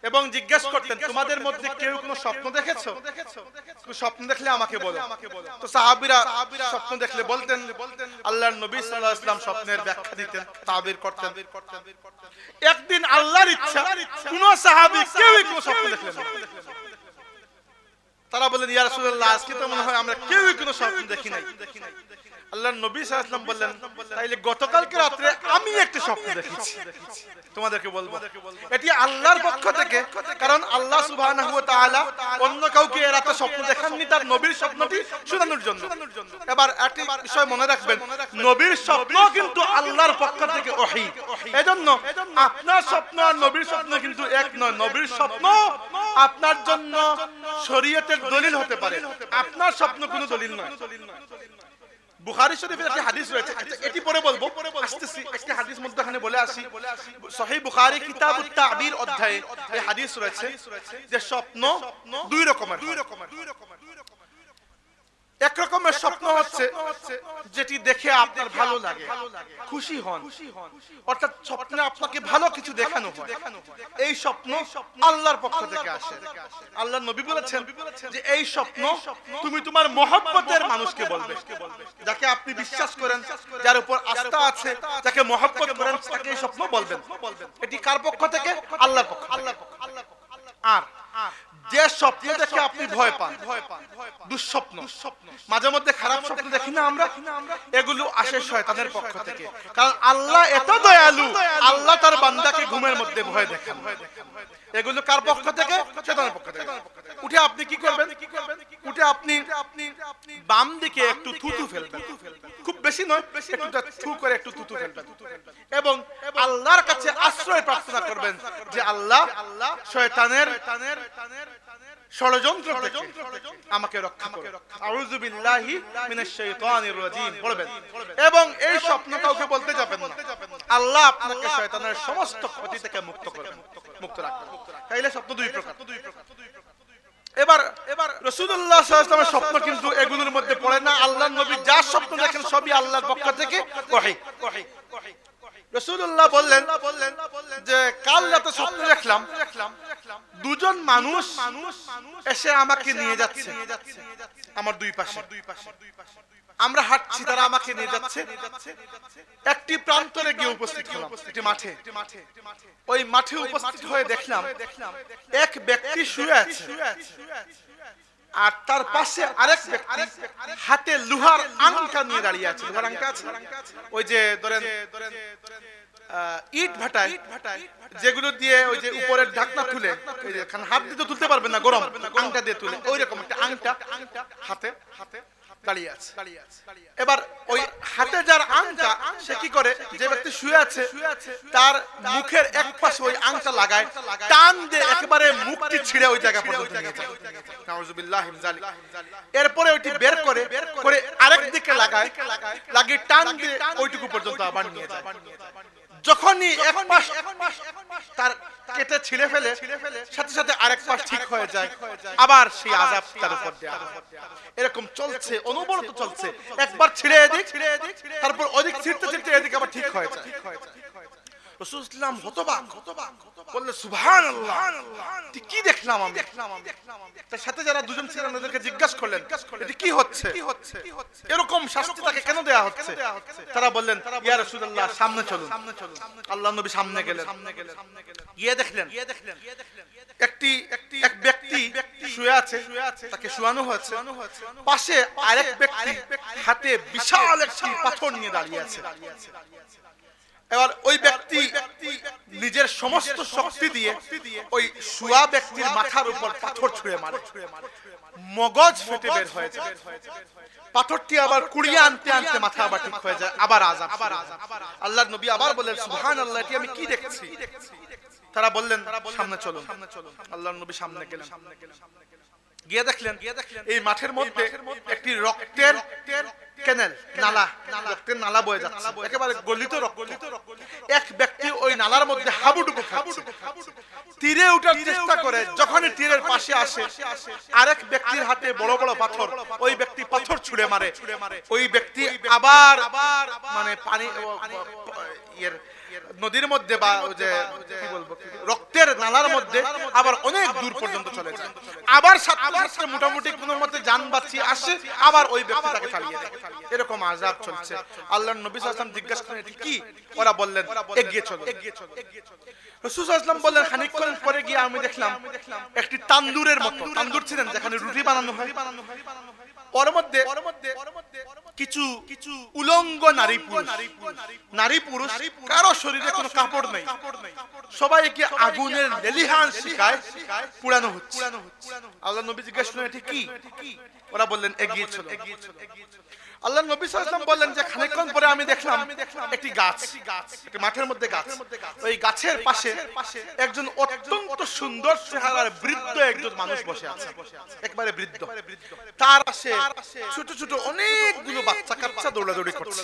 এবং জিজ্ঞেস করতেন তোমাদের মধ্যে কেউ কোনো স্বপ্ন দেখেছ? স্বপ্ন দেখলে আমাকে বলো। তো সাহাবীরা স্বপ্ন দেখলে বলতেন আল্লাহর নবী সাল্লাল্লাহু আলাইহি ওয়াসাল্লাম স্বপ্নের ব্যাখ্যা দিতেন তাবির করতেন। একদিন আল্লাহর ইচ্ছা কোন সাহাবী কেউই কোনো স্বপ্ন দেখলেন তারা বলেন ইয়া রাসূলুল্লাহ আজকে তো মনে হয় আমরা কেউই কোনো স্বপ্ন দেখি নাই। আল্লাহ নবী সাল্লাম বললেন তাইলে গতকালকে রাত্রে আমি একটা স্বপ্ন দেখেছি। তোমাদেরকে বলব এটি আল্লাহর পক্ষ থেকে কারণ আল্লাহ সুবহানাহু ওয়া তাআলা অন্য কাউকে এর রাতে স্বপ্ন দেখাননি তার নবীর স্বপ্নটি শোনানোর জন্য। এবার একটি বিষয় মনে রাখবেন নবীর স্বপ্ন কিন্তু আল্লাহর পক্ষ থেকে ওহী। এজন্য আপনার স্বপ্ন আর নবীর স্বপ্ন কিন্তু এক নয় নবীর স্বপ্ন আপনার জন্য শরীয়তের দলিল হতে পারে। আপনার স্বপ্ন কোনো দলিল নয়। বুখারী শরীফের একটি হাদিস রয়েছে। এটি পরে বলব। আসতেছি একটি হাদিস মধ্যখানে বলে আসি। সহিহ বুখারি কিতাব তাবির অধ্যায়ে এই হাদিস রয়েছে যে স্বপ্ন দুই রকমের দুই রকমের এক রকমের স্বপ্ন হচ্ছে যেটি দেখে আপনার ভালো লাগে খুশি হন। অর্থাৎ স্বপ্নে আপনাকে ভালো কিছু দেখানো হয়। এই স্বপ্ন আল্লাহর পক্ষ থেকে আসে। আল্লাহ নবী বলেছেন যে এই স্বপ্ন তুমি তোমার মহব্বতের মানুষকে বলবে। যাকে আপনি বিশ্বাস করেন যার উপর আস্থা আছে যাকে মহব্বত করেন তাকে এই স্বপ্ন বলবেন। এটি কার পক্ষ থেকে? আল্লাহর পক্ষ আল্লাহর পক্ষ আর যে স্বপ্ন দেখে আপনি ভয় পান দুঃস্বপ্ন। মাঝে মধ্যে খারাপ স্বপ্ন দেখি না আমরা এগুলো আসে শয়তানের পক্ষ থেকে। কারণ আল্লাহ এত দয়ালু আল্লাহ তার বান্দাকে ঘুমের মধ্যে ভয় দেখেন। এগুলো কার পক্ষ থেকে? চেতনার পক্ষ থেকে। উঠে আপনি কি করবেন? উঠে আপনি বাম দিকে একটু থুতু ফেলবেন। খুব বেশি নয় একটু থু করে একটু থুতু ফেলবেন। এবং আল্লাহর কাছে আশ্রয় প্রার্থনা করবেন যে আল্লাহ শয়তানের ষড়যন্ত্র আমাকে রক্ষা করো। আউযু বিল্লাহি মিনাশ শাইতানির রাজিম বলবেন। এবং এই স্বপ্ন কাউকে বলতে যাবেন না। আল্লাহ আপনাকে শয়তানের সমস্ত ক্ষতি থেকে মুক্ত করবেন। মুক্ত রাখবেন। তাইলে স্বপ্ন দুই প্রকার। এবার এবার রসুল্লাহ সাল্লামের স্বপ্ন কিন্তু এগুলোর মধ্যে পড়ে না। আল্লাহ নবী যা স্বপ্ন দেখেন সবই আল্লাহর পক্ষ থেকে ওহী রসুল্লাহ বললেন যে কাল রাতে স্বপ্ন দেখলাম দুজন মানুষ মানুষ এসে আমাকে নিয়ে যাচ্ছে। আমার দুই পাশে। আমরা হাঁটছি তারা আমাকে নিয়ে যাচ্ছে। একটি প্রান্তরে গিয়ে উপস্থিত হলাম। একটি মাঠে। ওই মাঠে উপস্থিত হয়ে দেখলাম এক ব্যক্তি শুয়ে আছে। আর তার পাশে আরেক ব্যক্তি হাতে লোহার আংটা নিয়ে দাঁড়িয়ে আছে। লোহার আংটা আছে ওই যে ধরেন ইট ভাটায় যেগুলো দিয়ে ওই যে উপরের ঢাকনা তুলে ওই হাত দিয়ে তো তুলতে পারবেন না গরম। আংটা দিয়ে তুলে ওই রকম একটা আংটা হাতে হাতে দাঁড়িয়ে আছে। এবার ওই হাতে যার আংটা সে কি করে? যে ব্যক্তি শুয়ে আছে তার মুখের এক পাশে ওই আংটা লাগায় টান দিয়ে একেবারে মুখটি ছিঁড়ে ওই জায়গা পর্যন্ত নিয়ে যায়। নাউজুবিল্লাহ এরপরে ওইটি বের করে করে আরেক দিকে লাগায় লাগিয়ে। টান দিয়ে ওইটুকু পর্যন্ত আবার নিয়ে যায় যখনই এক পাশ তার কেটে ছিঁড়ে ফেলে সাথে সাথে আরেক পাশ ঠিক হয়ে যায়। আবার সেই আজাব তার উপর দেয়া। এরকম চলছে অনবরত চলছে একবার ছিঁড়ে এদিক তারপর অধিক ছিঁড়তে ছিঁড়তে এদিক আবার ঠিক হয়ে যায়। রসুল ইসলাম হতবাক। বললে সুবহান কি দেখলাম আমি? তার সাথে যারা দুজন ছিলেন ওদেরকে জিজ্ঞাসা করলেন এটি কি হচ্ছে? এরকম শাস্তি তাকে কেন দেয়া হচ্ছে? তারা বললেন ইয়া রাসূলুল্লাহ সামনে চলুন। আল্লাহ নবী সামনে গেলেন। গিয়ে দেখলেন। একটি এক ব্যক্তি শুয়ে আছে তাকে শুয়ানো হয়েছে। পাশে আরেক ব্যক্তি হাতে বিশাল একটি পাথর নিয়ে দাঁড়িয়ে আছে। এবার ওই ব্যক্তি নিজের সমস্ত শক্তি দিয়ে ওই শুয়া ব্যক্তির মাথার উপর পাথর ছুঁড়ে মারে। মগজ ফেটে বের হয়ে যায়। পাথরটি আবার কুড়িয়ে আনতে আনতে মাথা আবার ঠিক হয়ে যায়। আবার আজাব আবার আল্লাহ নবী আবার বলেন সুবহান আল্লাহ এটি আমি কি দেখছি? তারা বললেন সামনে চলুন। আল্লাহ নবী সামনে গেলেন। গিয়ে দেখলেন এই মাঠের মধ্যে একটি রক্তের ক্যানেল নালা রক্তের নালা বয়ে যাচ্ছে। একেবারে গলিত রক্ত। এক ব্যক্তি ওই নালার মধ্যে হাবুডুবু তীরে উঠার চেষ্টা করে যখনই তীরের পাশে আসে আরেক ব্যক্তির হাতে বড় বড় পাথর ওই ব্যক্তি পাথর ছুঁড়ে মারে। ওই ব্যক্তি আবার মানে পানি ইয়ের নদীর মধ্যে বা যে কি বলব? রক্তের নালার মধ্যে আবার অনেক দূর পর্যন্ত চলে যায়। আবার সাতটা সাতটা মোটামুটি কোনো মতে যান বাঁচি আসে আবার ওই ব্যক্তি তাকে চালিয়ে দেয়। এরকম আজাব চলছে। আল্লাহর নবী আলাইহি জিজ্ঞাসা করেন এটি কি? ওরা বললেন এগিয়ে চলো। রসুল সাল্লাল্লাহু বললেন খানিকক্ষণ পরে গিয়ে আমি দেখলাম একটি তান্দুরের মতো। তান্দুর ছিলেন যেখানে রুটি বানানো হয়। ওর মধ্যে কিছু কিছু উলঙ্গ নারী পুরুষ নারী পুরুষ কারও শরীরে কোনো কাপড় নেই। সবাইকে আগুনের লেলিহান শিখায়? পুরানো হচ্ছে। আল্লাহ নবী জিজ্ঞেস করলেন এটি কি? ওরা বললেন এগিয়ে চলো। আল্লাহ নবী সাল্লাম বললেন যে খানিকক্ষণ পরে আমি দেখলাম একটি গাছ একটি মাঠের মধ্যে গাছ। ওই গাছের পাশে একজন অত্যন্ত সুন্দর চেহারার বৃদ্ধ একজন মানুষ বসে আছে। একবারে বৃদ্ধ। তার পাশে ছোট ছোট অনেকগুলো বাচ্চা কাচ্চা দৌড়াদৌড়ি করছে।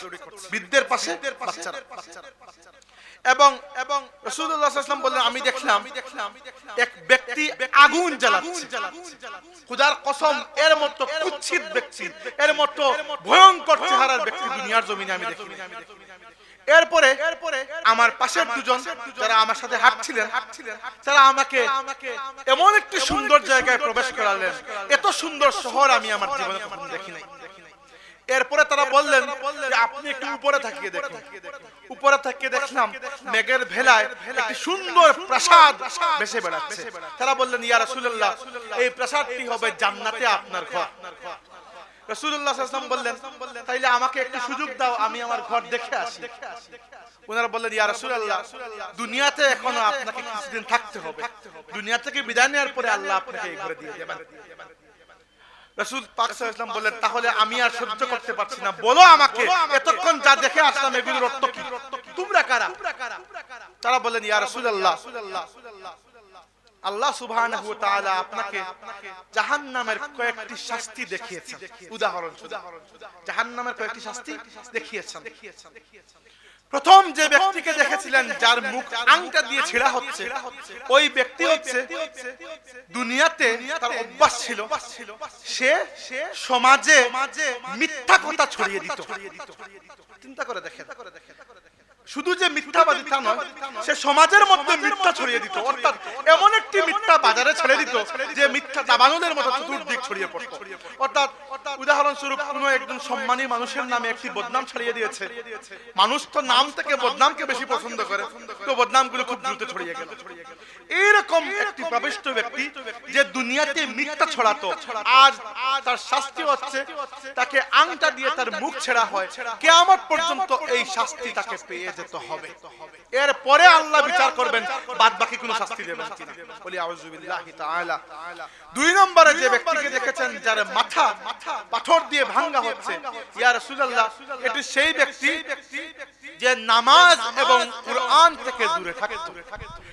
বৃদ্ধের পাশে বাচ্চারা। এবং এবং সাল্লাল্লাহু বললেন, আমি দেখলাম এক ব্যক্তি আগুন খুদার কসম, এর মতো কুৎসিত ব্যক্তি, এর মতো ভয়ঙ্কর চেহারার ব্যক্তি দুনিয়ার জমিনে আমি দেখি এরপরে আমার পাশের দুজন যারা আমার সাথে হাঁটছিলেন, তারা আমাকে এমন একটি সুন্দর জায়গায় প্রবেশ করালেন। এত সুন্দর শহর আমি আমার জীবনে দেখি নাই। এরপরে তারা বললেন আপনি একটু উপরে থাকিয়ে দেখুন। উপরে থাকিয়ে দেখলাম মেঘের ভেলায় একটি সুন্দর প্রাসাদ ভেসে বেড়াচ্ছে। তারা বললেন ইয়া রাসূলুল্লাহ এই প্রাসাদটি হবে জান্নাতে আপনার ঘর। রাসূলুল্লাহ সাল্লাল্লাহু বললেন তাইলে আমাকে একটু সুযোগ দাও আমি আমার ঘর দেখে আসি। ওনারা বললেন ইয়া রাসূলুল্লাহ দুনিয়াতে এখনও আপনাকে কিছুদিন থাকতে হবে। দুনিয়া থেকে বিদায় নেওয়ার পরে আল্লাহ আপনাকে এই ঘরে দিয়ে দেবেন। রাসূল পাক সাল্লাল্লাহু বললেন তাহলে আমি আর সহ্য করতে পারছি না। বলো আমাকে এতক্ষণ যা দেখে আসলাম এগুলোর অর্থ কি? তোমরা কারা? তারা বললেন ইয়া রাসূলুল্লাহ। আল্লাহ সুবহানাহু ওয়া তাআলা আপনাকে জাহান্নামের কয়েকটি শাস্তি দেখিয়েছেন। উদাহরণ জাহান্নামের কয়েকটি শাস্তি দেখিয়েছেন। প্রথম যে ব্যক্তিকে দেখেছিলেন যার মুখ আংটা দিয়ে ছেঁড়া হচ্ছে ওই ব্যক্তি হচ্ছে দুনিয়াতে তার অভ্যাস ছিল সে সমাজে মিথ্যা কথা ছড়িয়ে দিত। চিন্তা করে দেখেন। শুধু যে মিথ্যাবাদী তা নয় সে সমাজের মধ্যে মিথ্যা ছড়িয়ে দিত। অর্থাৎ এমন একটি মিথ্যা বাজারে ছেড়ে দিত যে মিথ্যা দাবানলের মতো চতুর্দিক ছড়িয়ে পড়ত। অর্থাৎ উদাহরণস্বরূপ কোন একজন সম্মানী মানুষের নামে একটি বদনাম ছড়িয়ে দিয়েছে। মানুষ তো নাম থেকে বদনামকে বেশি পছন্দ করে। তো বদনামগুলো খুব দ্রুত ছড়িয়ে গেল। এইরকম একটি প্রবিষ্ট ব্যক্তি যে দুনিয়াতে মিথ্যা ছড়াতো আজ তার শাস্তি হচ্ছে তাকে আংটা দিয়ে তার মুখ ছেড়া হয়। কেয়ামত পর্যন্ত এই শাস্তি তাকে পেয়ে যেতে হবে। এরপরে আল্লাহ বিচার করবেন বাদ বাকি কোনো শাস্তি দেবেন বলি আউযুবিল্লাহি তাআলা। দুই নম্বরে যে ব্যক্তিকে দেখেছেন যার মাথা পাথর দিয়ে ভাঙ্গা হচ্ছে ইয়া রাসূলুল্লাহ এটি সেই ব্যক্তি যে নামাজ এবং কুরআন থেকে দূরে থাকতো।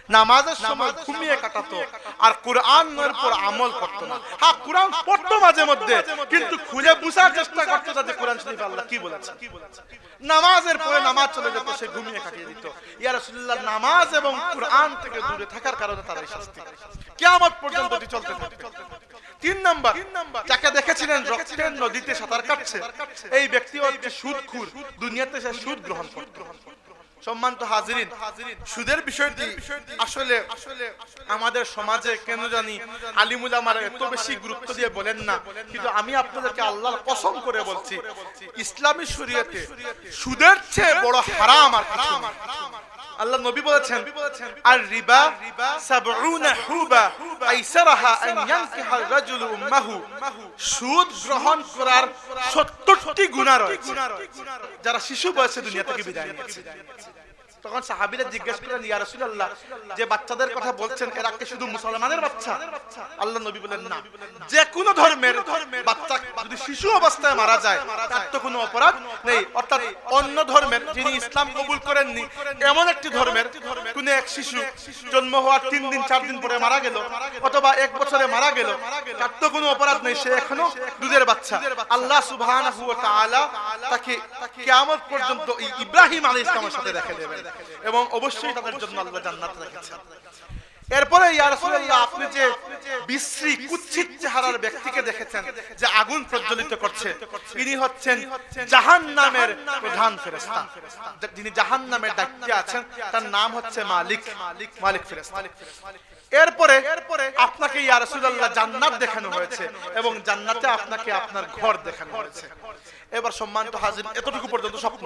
নামাজের সময় ঘুমিয়ে কাটাতো। আর কোরআনের উপর আমল করতো না। হ্যাঁ কোরআন পড়তো মাঝে মধ্যে কিন্তু খুঁজে বুঝার চেষ্টা করতো না যে কোরআন শরীফ আল্লাহ কি বলেছে নামাজের পরে নামাজ চলে যেত সে ঘুমিয়ে কাটিয়ে দিত। ইয়া রাসূলুল্লাহ নামাজ এবং কোরআন থেকে দূরে থাকার কারণে তার এই শাস্তি। কিয়ামত পর্যন্ত এটি চলতে থাকবে। তিন নাম্বার যাকে দেখেছিলেন রক্তের নদীতে সাঁতার কাটছে এই ব্যক্তি হচ্ছে সুদখুর। দুনিয়াতে সে সুদ গ্রহণ করত। সম্মানিত হাজিরিন সুদের বিষয়টি আসলে আমাদের সমাজে কেন জানি আলিমুল আমার এত বেশি গুরুত্ব দিয়ে বলেন না কিন্তু আমি আপনাদেরকে আল্লাহর কসম করে বলছি ইসলামী শরীয়তে সুদের চেয়ে বড় হারাম আর কিছু। আল্লাহ নবী বলেছেন, আর রিবা সাবউনা হুবা, আইসারাহা আন ইয়ানকিহা রাজুলু উম্মাহু। সুদ গ্রহণ করার 70টি গুনাহ রয়েছে, যারা শিশু বয়সে দুনিয়া থেকে বিদায় নিয়েছে। তখন সাহাবীরা জিজ্ঞেস করলেন ইয়া রাসূলুল্লাহ যে বাচ্চাদের কথা বলছেন এরা কি শুধু মুসলমানের বাচ্চা? আল্লাহ নবী বলেন না যে কোন ধর্মের বাচ্চা যদি শিশু অবস্থায় মারা যায় তার তো কোনো অপরাধ নেই। অর্থাৎ অন্য ধর্মের যিনি ইসলাম কবুল করেননি এমন একটি ধর্মের কোন এক শিশু জন্ম হওয়ার তিন দিন চার দিন পরে মারা গেল অথবা এক বছরে মারা গেল। তার তো কোনো অপরাধ নেই সে এখনও দুধের বাচ্চা আল্লাহ সুবহানাহু ওয়া তাআলা তাকে কিয়ামত পর্যন্ত ইব্রাহিম আলাইহিস সালামের সাথে রেখে দেবেন এবং অবশ্যই তাদের জন্য আল্লাহ জান্নাত রেখেছেন এরপরে আপনি যে বিশ্রী কুৎসিত চেহারার ব্যক্তিকে দেখেছেন যে আগুন প্রজ্বলিত করছে তিনি হচ্ছেন জাহান্নামের প্রধান ফেরেশতা। যিনি জাহান্নামের দায়িত্বে আছেন তার নাম হচ্ছে মালিক মালিক ফেরেশতা। এরপরে এরপরে আপনাকে ইয়া রাসূলুল্লাহ জান্নাত দেখানো হয়েছে এবং জান্নাতে আপনাকে আপনার ঘর দেখানো হয়েছে। এবার সম্মানিত হাজির এতটুকু পর্যন্ত স্বপ্ন।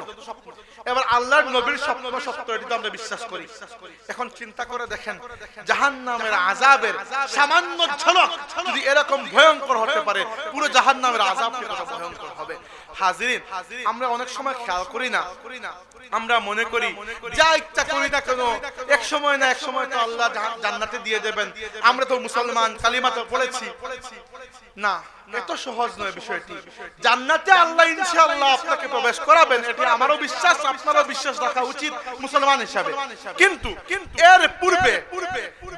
এবার আল্লাহর নবীর স্বপ্ন সত্য এটি তো আমরা বিশ্বাস করি। এখন চিন্তা করে দেখেন জাহান্নামের আযাবের সামান্য ঝলক যদি এরকম ভয়ঙ্কর হতে পারে পুরো জাহান্নামের আযাব কত ভয়ঙ্কর হবে? হাজিরিন আমরা অনেক সময় খেয়াল করি না। করি না। আমরা মনে করি যা ইচ্ছা করি না কেন এক সময় না এক সময় তো আল্লাহ জান্নাতে দিয়ে দেবেন। আমরা তো মুসলমান কালিমা তো পড়েছি। না। এত সহজ নয় বিষয়টি। জান্নাতে আল্লাহ ইনশাআল্লাহ আপনাকে প্রবেশ করাবেন এটি আমারও বিশ্বাস আপনারও বিশ্বাস রাখা উচিত মুসলমান হিসাবে। কিন্তু এর পূর্বে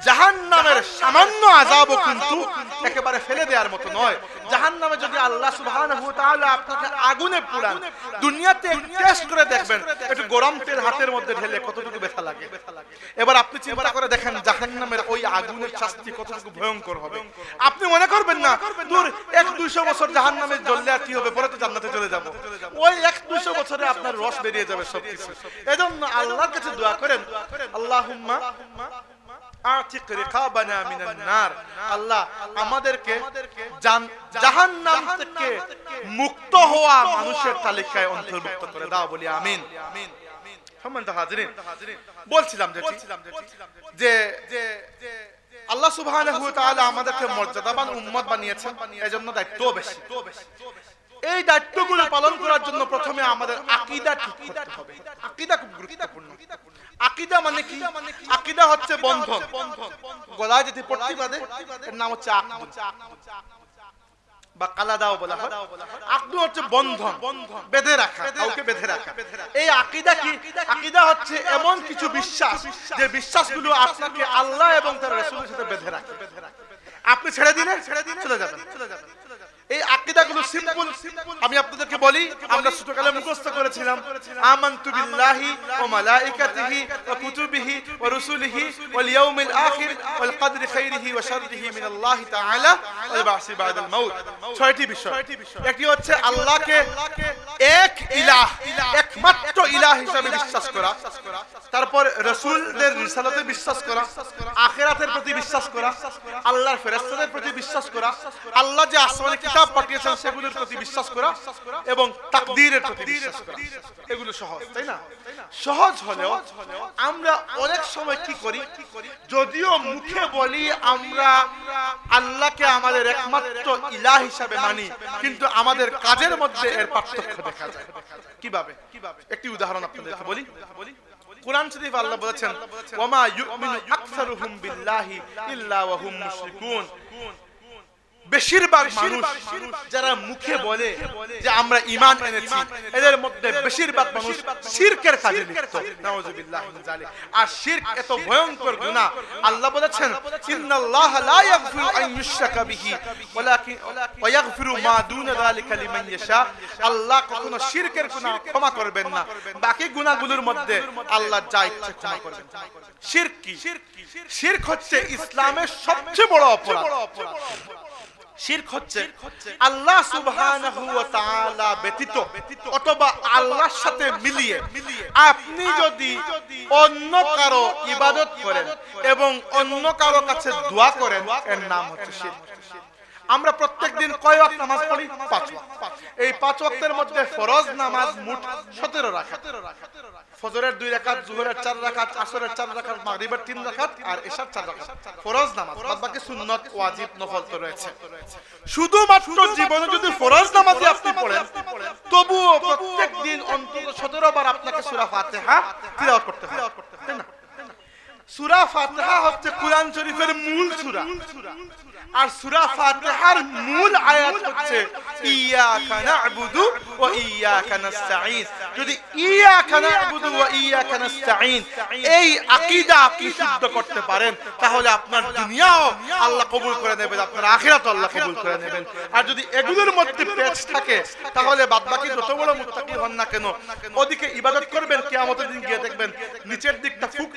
জাহান্নামের সামান্য আযাবও কিন্তু একেবারে ফেলে দেওয়ার মতো নয়। জাহান্নামে যদি আল্লাহ সুবহানাহু ওয়া তাআলা আপনাকে আগুনে পুরান দুনিয়াতে টেস্ট করে দেখবেন একটু গরম তেল হাতের মধ্যে ঢেলে কতটুকু ব্যথা লাগে? এবার আপনি চিন্তা করে দেখেন জাহান্নামের ওই আগুনের শাস্তি কতটুকু ভয়ঙ্কর হবে। আপনি মনে করবেন না। দূর এক বছর জাহান্নামে জ্বললে আর কি হবে? পরে তো জান্নাতে চলে ওই এক বছরে আপনার রস বেরিয়ে যাবে সবকিছু। আল্লাহর কাছে দোয়া করেন আল্লাহ মুক্ত হওয়া মানুষের তালিকায় অন্তর্ভুক্ত করে দাও বলি আমিন। বলছিলাম যে আল্লাহ সুবাহ আমাদেরকে মর্যাদাবান উম্মত বানিয়েছেন। এজন্য দায়িত্ব বেশি। এই দায়িত্বগুলো পালন করার জন্য প্রথমে আমাদের আকীদা ঠিক করতে হবে। আকীদা খুব গুরুত্বপূর্ণ। আকীদা মানে কি? আকীদা হচ্ছে বন্ধন। গলায় যদি পট্টি বাঁধে, এর নাম হচ্ছে আকদ বা কালাদাও বলা হয়। আকদু হচ্ছে বন্ধন। বেঁধে রাখা কাউকে বেঁধে রাখা। এই আকীদা কি? আকীদা হচ্ছে এমন কিছু বিশ্বাস যে বিশ্বাসগুলো আপনাকে আল্লাহ এবং তার রাসূলের সাথে বেঁধে রাখে। আপনি ছেড়ে দিলেন? ছেড়ে দিলেন? চলে যাবেন। চলে যাবেন। এই আকীদাগুলো সিম্পল আমি আপনাদেরকে বলি, আমরা ছোটকালে মুখস্থ করেছিলাম, আমানতু বিল্লাহি মালাইকাতিহি কুতুবিহি রুসুলিহি ওয়াল ইয়াউমিল আখির ওয়াল কদরি খাইরিহি ওয়া শাররিহি মিনাল্লাহি তাআলা ওয়াল বাসি বাদাল মাউত। ছয়টি বিষয়। একটি হচ্ছে আল্লাহকে এক ইলাহ, একমাত্র ইলাহ হিসেবে বিশ্বাস করা, তারপর রাসূলদের রিসালাতে বিশ্বাস করা, আখিরাতের প্রতি বিশ্বাস করা, আল্লাহর ফেরেশতাদের প্রতি বিশ্বাস করা, আল্লাহ যে আসমানে কিতাব পাঠিয়েছেন সেগুলোর প্রতি বিশ্বাস করা এবং তাকদীরের প্রতি বিশ্বাস করা। এগুলো সহজ, তাই না? সহজ হলেও আমরা অনেক সময় কি করি? যদিও মুখে বলি আমরা আল্লাহকে আমাদের একমাত্র ইলাহ হিসাবে মানি, কিন্তু আমাদের কাজের মধ্যে এর পার্থক্য দেখা যায়। কীভাবে? একটি উদাহরণ আপনাদেরকে বলি। কোরআন শরীফ আল্লাহ বলেছেন ওয়ামা ইউমিনু আকসারুহুম বিল্লাহি ইল্লা ওয়া মুশরিকুন। বেশিরভাগ মানুষ যারা মুখে বলে যে আমরা ইমান এনেছি এদের মধ্যে বেশিরভাগ মানুষ শিরকের কাজে লিপ্ত। নাউজুবিল্লাহ আর শিরক এত ভয়ঙ্কর গুনাহ। আল্লাহ বলেছেন ইন্নাল্লাহ লা ইয়াগফিরু আন ইউশরাকা বিহি ওয়ালাকিন ওয়া ইয়াগফিরু মা দুনা যালিকা লিমান ইয়াশা। আল্লাহ কখনো শিরকের গুনাহ ক্ষমা করবেন না। বাকি গুনাহগুলোর মধ্যে আল্লাহ যা ইচ্ছে ক্ষমা করবেন। শিরক কি? শিরক হচ্ছে ইসলামের সবচেয়ে বড় অপরাধ। শিরক হচ্ছে আল্লাহ সুবহানাহু ওয়া তাআলা ব্যতীত অথবা আল্লাহর সাথে মিলিয়ে আপনি যদি অন্য কারও ইবাদত করেন এবং অন্য কারও কাছে দোয়া করেন এর নাম হচ্ছে শিরক আমরা প্রত্যেকদিন কয় ওয়াক্ত নামাজ পড়ি? পাঁচ ওয়াক্ত। এই পাঁচ ওয়াক্তের মধ্যে ফরজ নামাজ মোট 17 রাকাত ফজরের দুই রাকাত, জোহরের চার রাকাত, আসরের চার রাকাত, মাগরিবের তিন রাকাত আর এশার চার রাকাত। ফরজ নামাজ বাদ বাকি সুন্নাত ওয়াজিব নফল তো রয়েছে। শুধুমাত্র জীবনে যদি ফরজ নামাজই আপনি পড়েন, তবুও প্রত্যেক দিন অন্তত 17 বার আপনাকে সূরা ফাতিহা তিলাওয়াত করতে হবে। তাই না? সূরা ফাতিহা হচ্ছে কোরআন শরীফের মূল সূরা। আর সূরা ফাতিহার মূল আয়াত হচ্ছে, ইয়াকা না'বুদু ওয়া ইয়াকা নাস্তাঈন। যদি ইয়াকা না'বুদু ওয়া ইয়াকা নাস্তাঈন এই আকীদা আপনি শুদ্ধ করতে পারেন, তাহলে আপনার দুনিয়াও আল্লাহ কবুল করে নেবেন, আপনার আখিরাতও আল্লাহ কবুল করে নেবেন। আর যদি এগুলোর মধ্যে পেচ থাকে, তাহলে বাদবাকি যত বড় মুত্তাকি হন না কেন, ওদিকে ইবাদত করবেন, কিয়ামতের দিন গিয়ে দেখবেন নিচের দিকটা ফুক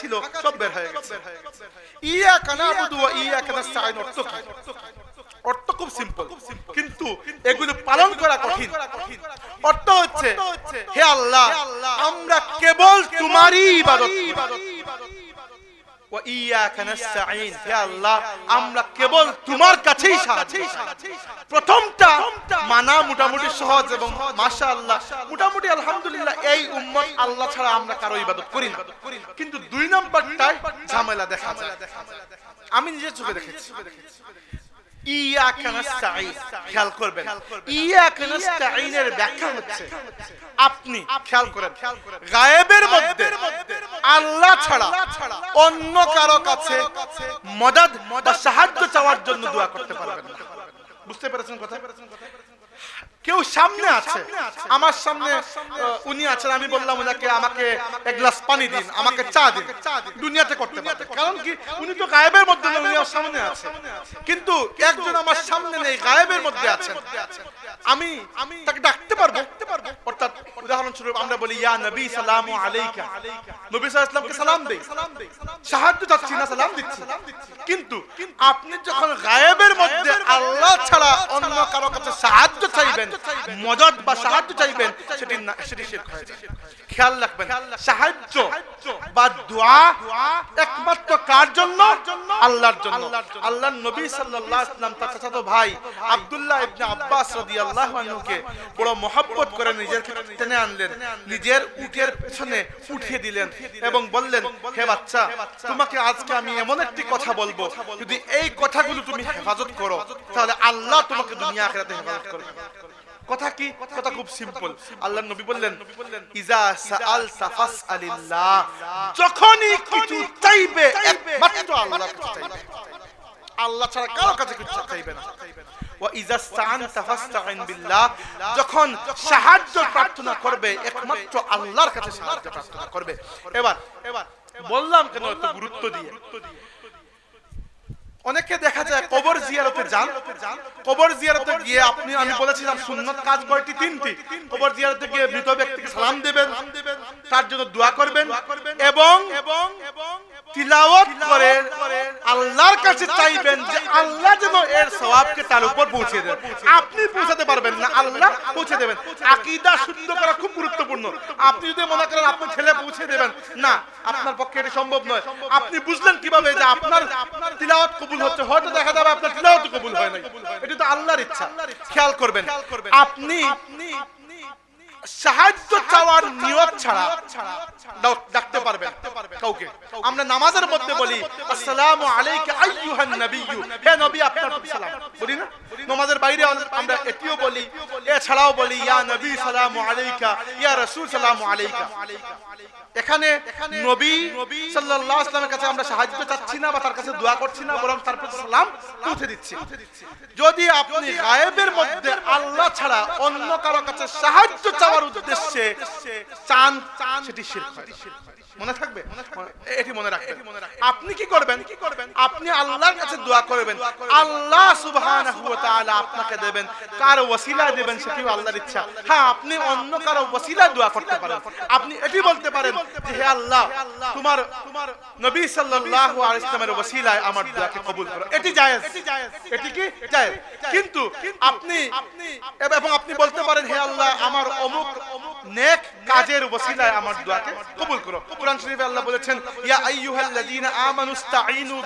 ছিল, সব বের হয়ে গেছে। ইয়াকা না'বুদু ওয়া অর্থ খুব সিম্পল কিন্তু এগুলো পালন করা কঠিন। অর্থ হচ্ছে, হে আল্লাহ, আমরা কেবল তোমারই আল্লাহ প্রথমটা মানা মোটামুটি সহজ এবং মাশাআল্লাহ, মোটামুটি আল্লাহ ছাড়া আমরা কারও ইবাদত করি না। কিন্তু দুই নাম্বারটায় ঝামেলা দেখা যায়। আমি নিজের চোখে দেখেছি। খেয়াল করবেন। ইয়াকা নাস্তাঈনের ব্যাখ্যা হচ্ছে আপনি খেয়াল করেন। গায়েবের মধ্যে আল্লাহ ছাড়া অন্য কারও কাছে মদদ বা সাহায্য চাওয়ার জন্য দোয়া করতে পারবেন না। বুঝতে পেরেছেন কথা? কেউ সামনে আছে। আমার সামনে উনি আছেন আমি বললাম ওনাকে আমাকে এক গ্লাস পানি দিন আমাকে চা দিন। দুনিয়াতে করতে পারবে। কারণ কি উনি তো গায়েবের মধ্যে উনি আমার সামনে আছে। কিন্তু একজন আমার সামনে নেই গায়েবের মধ্যে আছেন আমি তাকে ডাকতে পারব। অর্থাৎ উদাহরণস্বরূপ আমরা বলি ইয়া নবী সালামু আলাইকা। নবী সাল্লাল্লাহু আলাইহি সালাম দেই। সাহায্য চাচ্ছি না সালাম দিচ্ছি। কিন্তু আপনি যখন গায়েবের মধ্যে আল্লাহ ছাড়া অন্য কারও কাছে সাহায্য চাইবেন মদদ বা সাহায্য চাইবেন, সেটি সেটি শিরক হয়ে খেয়াল রাখবেন, সাহায্য বা দোয়া একমাত্র কার জন্য? আল্লাহর জন্য। আল্লাহর নবী সাল্লাল্লাহু আলাইহি তার চাচাতো ভাই আব্দুল্লাহ ইবনে আব্বাস রাদিয়াল্লাহু আনহুকে বড় মহব্বত করে নিজের টেনে আনলেন, নিজের উটের পেছনে উঠিয়ে দিলেন এবং বললেন, হে বাচ্চা, তোমাকে আজকে আমি এমন একটি কথা বলব, যদি এই কথাগুলো তুমি হেফাজত করো, তাহলে আল্লাহ তোমাকে দুনিয়া আখিরাতে হেফাজত করবে। কথা কি? কথা খুব সিম্পল আল্লাহ নবী বললেন ইজা সাআল সাফাস আলিল্লাহ যখনই কিছু চাইবে একমাত্র আল্লাহর কাছে চাইবে। আল্লাহ ছাড়া কারও কাছে কিছু চাইবে না। ওয়া ইজা স্তাআনতা ফাস্তাইন বিল্লাহ যখন সাহায্য প্রার্থনা করবে একমাত্র আল্লাহর কাছে সাহায্য প্রার্থনা করবে। এবার এবার বললাম কেন এত গুরুত্ব দিয়ে? অনেকে দেখা যায় কবর জিয়ারতে যান। কবর জিয়ারতে গিয়ে আপনি আমি বলেছিলাম সুন্নত কাজ কয়টি তিনটি। কবর জিয়ারতে গিয়ে মৃত ব্যক্তিকে সালাম দেবেন। তার জন্য দোয়া করবেন এবং তিলাওয়াত করে আল্লাহর কাছে চাইবেন যে আল্লাহ যেন এর সওয়াবকে তার উপর পৌঁছে দেন। আপনি পৌঁছাতে পারবেন না আল্লাহ পৌঁছে দেবেন। আকীদা শুদ্ধ করা খুব গুরুত্বপূর্ণ। আপনি যদি মনে করেন আপনি ছেলে পৌঁছে দেবেন। না আপনার পক্ষে এটা সম্ভব নয়। আপনি বুঝলেন কীভাবে যে আপনার তিলাওয়াত কবুল হচ্ছে, হয়তো দেখা যাবে আপনার তিলাওয়াত কবুল হয় নাই। এটা তো আল্লাহর ইচ্ছা। খেয়াল করবেন, আপনি সাহায্য চাওয়ার নিয়ত ছাড়া ডাকতে পারবেন কাউকে। আমরা নামাজের মধ্যে বলি, আসসালামু আলাইকা আইয়ুহান নাবিয়্যু। হে নবী, আপনার সালাম। বলি না? নামাজের বাইরে আমরা এটিও বলি, এছাড়াও বলি, ইয়া নবী, সালামু আলাইকা। ইয়া রাসূল, সালামু আলাইকা। এখানে নবী সাল্লাল্লাহু আলাইহি কাছে আমরা সাহায্য চাচ্ছি না বা তার কাছে দোয়া করছি না বরং তার প্রতি সালাম পৌঁছে দিচ্ছি। যদি আপনি গায়েবের মধ্যে আল্লাহ ছাড়া অন্য কারও কাছে সাহায্য চাওয়ার উদ্দেশ্যে চান চান সেটি শিরক হয়। মনে থাকবে? এটি মনে রাখবেন। আপনি কি করবেন? কি করবেন? আপনি আল্লাহর কাছে দোয়া করবেন। আল্লাহ সুবহানাহু ওয়া তাআলা আপনাকে দেবেন। কার ওসিলা দেবেন সেটিও আল্লাহর ইচ্ছা। হ্যাঁ আপনি অন্য কারও ওসিলা দোয়া করতে পারেন। আপনি এটি বলতে পারেন যে হে আল্লাহ তোমার তোমার নবী সাল্লাল্লাহু আলাইহি ওয়াসাল্লামের ওসিলায় আমার দোয়াকে কবুল করো। এটি জায়েজ। এটি কি? জায়েজ। কিন্তু আপনি এবং আপনি বলতে পারেন হে আল্লাহ আমার অমুক নেক কাজের ওসিলায় আমার দোয়াকে কবুল করো। কোরআন শরীফে আল্লাহ বলেছেন, ইয়া আইয়ুহাল্লাযীনা আমানু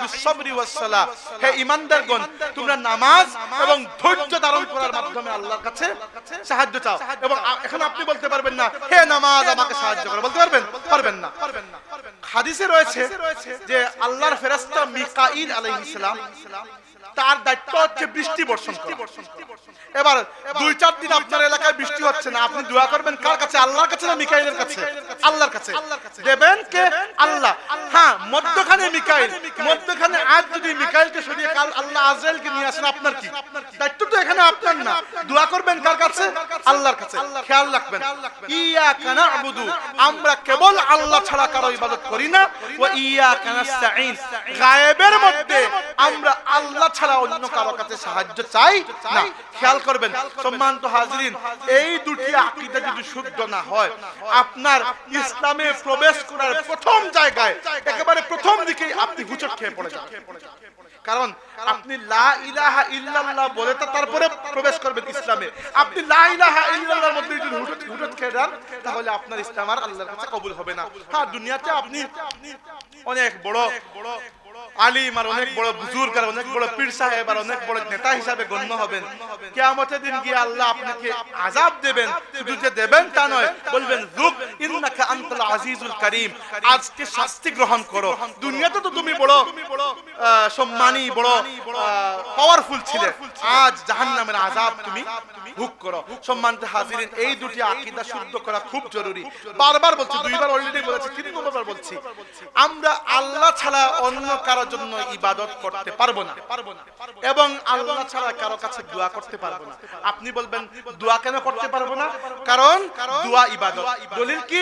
বিস-সাবরি ওয়াস-সালাহ। হে ঈমানদারগণ, তোমরা নামাজ এবং ধৈর্য ধারণ করার মাধ্যমে আল্লাহর কাছে সাহায্য চাও। এবং এখন আপনি বলতে পারবেন না, হে নামাজ, আমাকে সাহায্য করো। বলতে পারবেন? পারবেন না। হাদিসে রয়েছে যে আল্লাহর ফেরেশতা মিকাইল আলাইহিস সালাম তার দায়িত্ব হচ্ছে বৃষ্টি বর্ষণ করা। এবার দুই চার দিন আপনার এলাকায় বৃষ্টি হচ্ছে না, আপনি দোয়া করবেন কার কাছে? আল্লাহর কাছে না মিকাইলের কাছে? আল্লাহর কাছে। দেবেন কে? আল্লাহ। হ্যাঁ মধ্যখানে মিকাইল। মধ্যখানে আজ যদি মিকাইলকে সরিয়ে কাল আল্লাহ আজরাইলকে নিয়ে আসেন, আপনার কি? দায়িত্ব তো এখানে আপনার না। দোয়া করবেন কার কাছে? আল্লাহর কাছে। খেয়াল রাখবেন। ইয়া কানা আবুদু আমরা কেবল আল্লাহ ছাড়া কারও ইবাদত করি না। ও ইয়া কানাস্তাইন গায়েবের মধ্যে আমরা আল্লাহ ছাড়া অন্য কারও কাছে সাহায্য চাই না। খেয়াল করবেন সম্মানিত হাজরিন এই দুটি আকীদা যদি শুদ্ধ না হয় আপনার ইসলামে প্রবেশ করার প্রথম জায়গায় একেবারে প্রথম দিকেই আপনি হুচট খেয়ে পড়ে যাবেন। কারণ আপনি লা ইলাহা ইল্লাল্লাহ বলে তো তারপরে প্রবেশ করবেন ইসলামে। আপনি লা ইলাহা ইল্লাল্লাহর মধ্যে যদি হুটুট হুটুট খেয়ে যান তাহলে আপনার ইসলাম আর আল্লাহর কাছে কবুল হবে না। হ্যাঁ দুনিয়াতে আপনি অনেক বড় আলিম আর অনেক বড় বুজুর্গ আর অনেক বড় পীর সাহেব আর অনেক বড় নেতা হিসাবে গণ্য হবেন। কিয়ামতের দিন গিয়ে আল্লাহ আপনাকে আযাব দেবেন। শুধু যে দেবেন তা নয় বলবেন ইন্নাকা আনতাল আজিজুল কারীম। আজকে শাস্তি গ্রহণ করো। দুনিয়াতে তো তুমি বড় সম্মানী বড় পাওয়ারফুল ছিলে। আজ জাহান্নামের আযাব তুমি ভোগ করো। সম্মানিত হাজিরিন এই দুটি আকীদা শুদ্ধ করা খুব জরুরি। বারবার বলছি দুইবার অলরেডি বলেছি তিন নম্বরবার বলছি আমরা আল্লাহ ছাড়া অন্য কারও জন্য ইবাদত করতে পারব না। এবং আল্লাহ ছাড়া কারও কাছে দোয়া করতে পারব না। আপনি বলবেন, দোয়া কেন করতে পারব না? কারণ দোয়া ইবাদত। দলিল কি?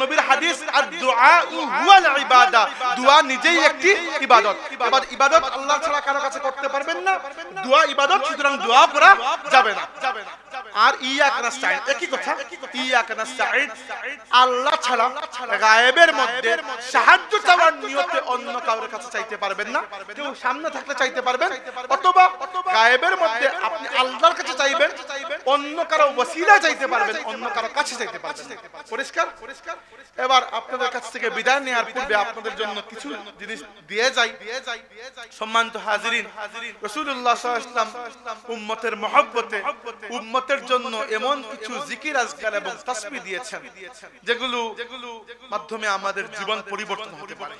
নবীর হাদিস আর দোয়া হুয়াল ইবাদা। দোয়া নিজেই একটি ইবাদত। ইবাদত আল্লাহ ছাড়া কারও কাছে করতে পারবেন না। দোয়া ইবাদত, সুতরাং দোয়া করা যাবে না। আর ইয়াক নাস্তাইন একই কথা। আল্লাহ ছাড়া গায়েবের মধ্যে সাহায্য চাওয়ার নিয়তে অন্য কারোর কাছে চাইতে পারবেন না। কেউ সামনে থাকলে চাইতে পারবেন। অথবা গায়েবের মধ্যে আপনি আল্লাহর কাছে চাইবেন অন্য কারও ওসিলা চাইতে পারবেন অন্য কারও কাছে চাইতে পারবেন পরিষ্কার? পরিষ্কার? এবার আপনাদের কাছ থেকে বিদায় নেওয়ার পূর্বে আপনাদের জন্য কিছু জিনিস দিয়ে যাই। সম্মানিত হাজিরিন রাসূলুল্লাহ সাল্লাল্লাহু আলাইহি ওয়াসাল্লাম উম্মতের মহব্বতে উম্মতের জন্য এমন কিছু জিকির আজকার এবং তাসবিহ দিয়েছেন যেগুলো মাধ্যমে আমাদের জীবন পরিবর্তন হতে পারে।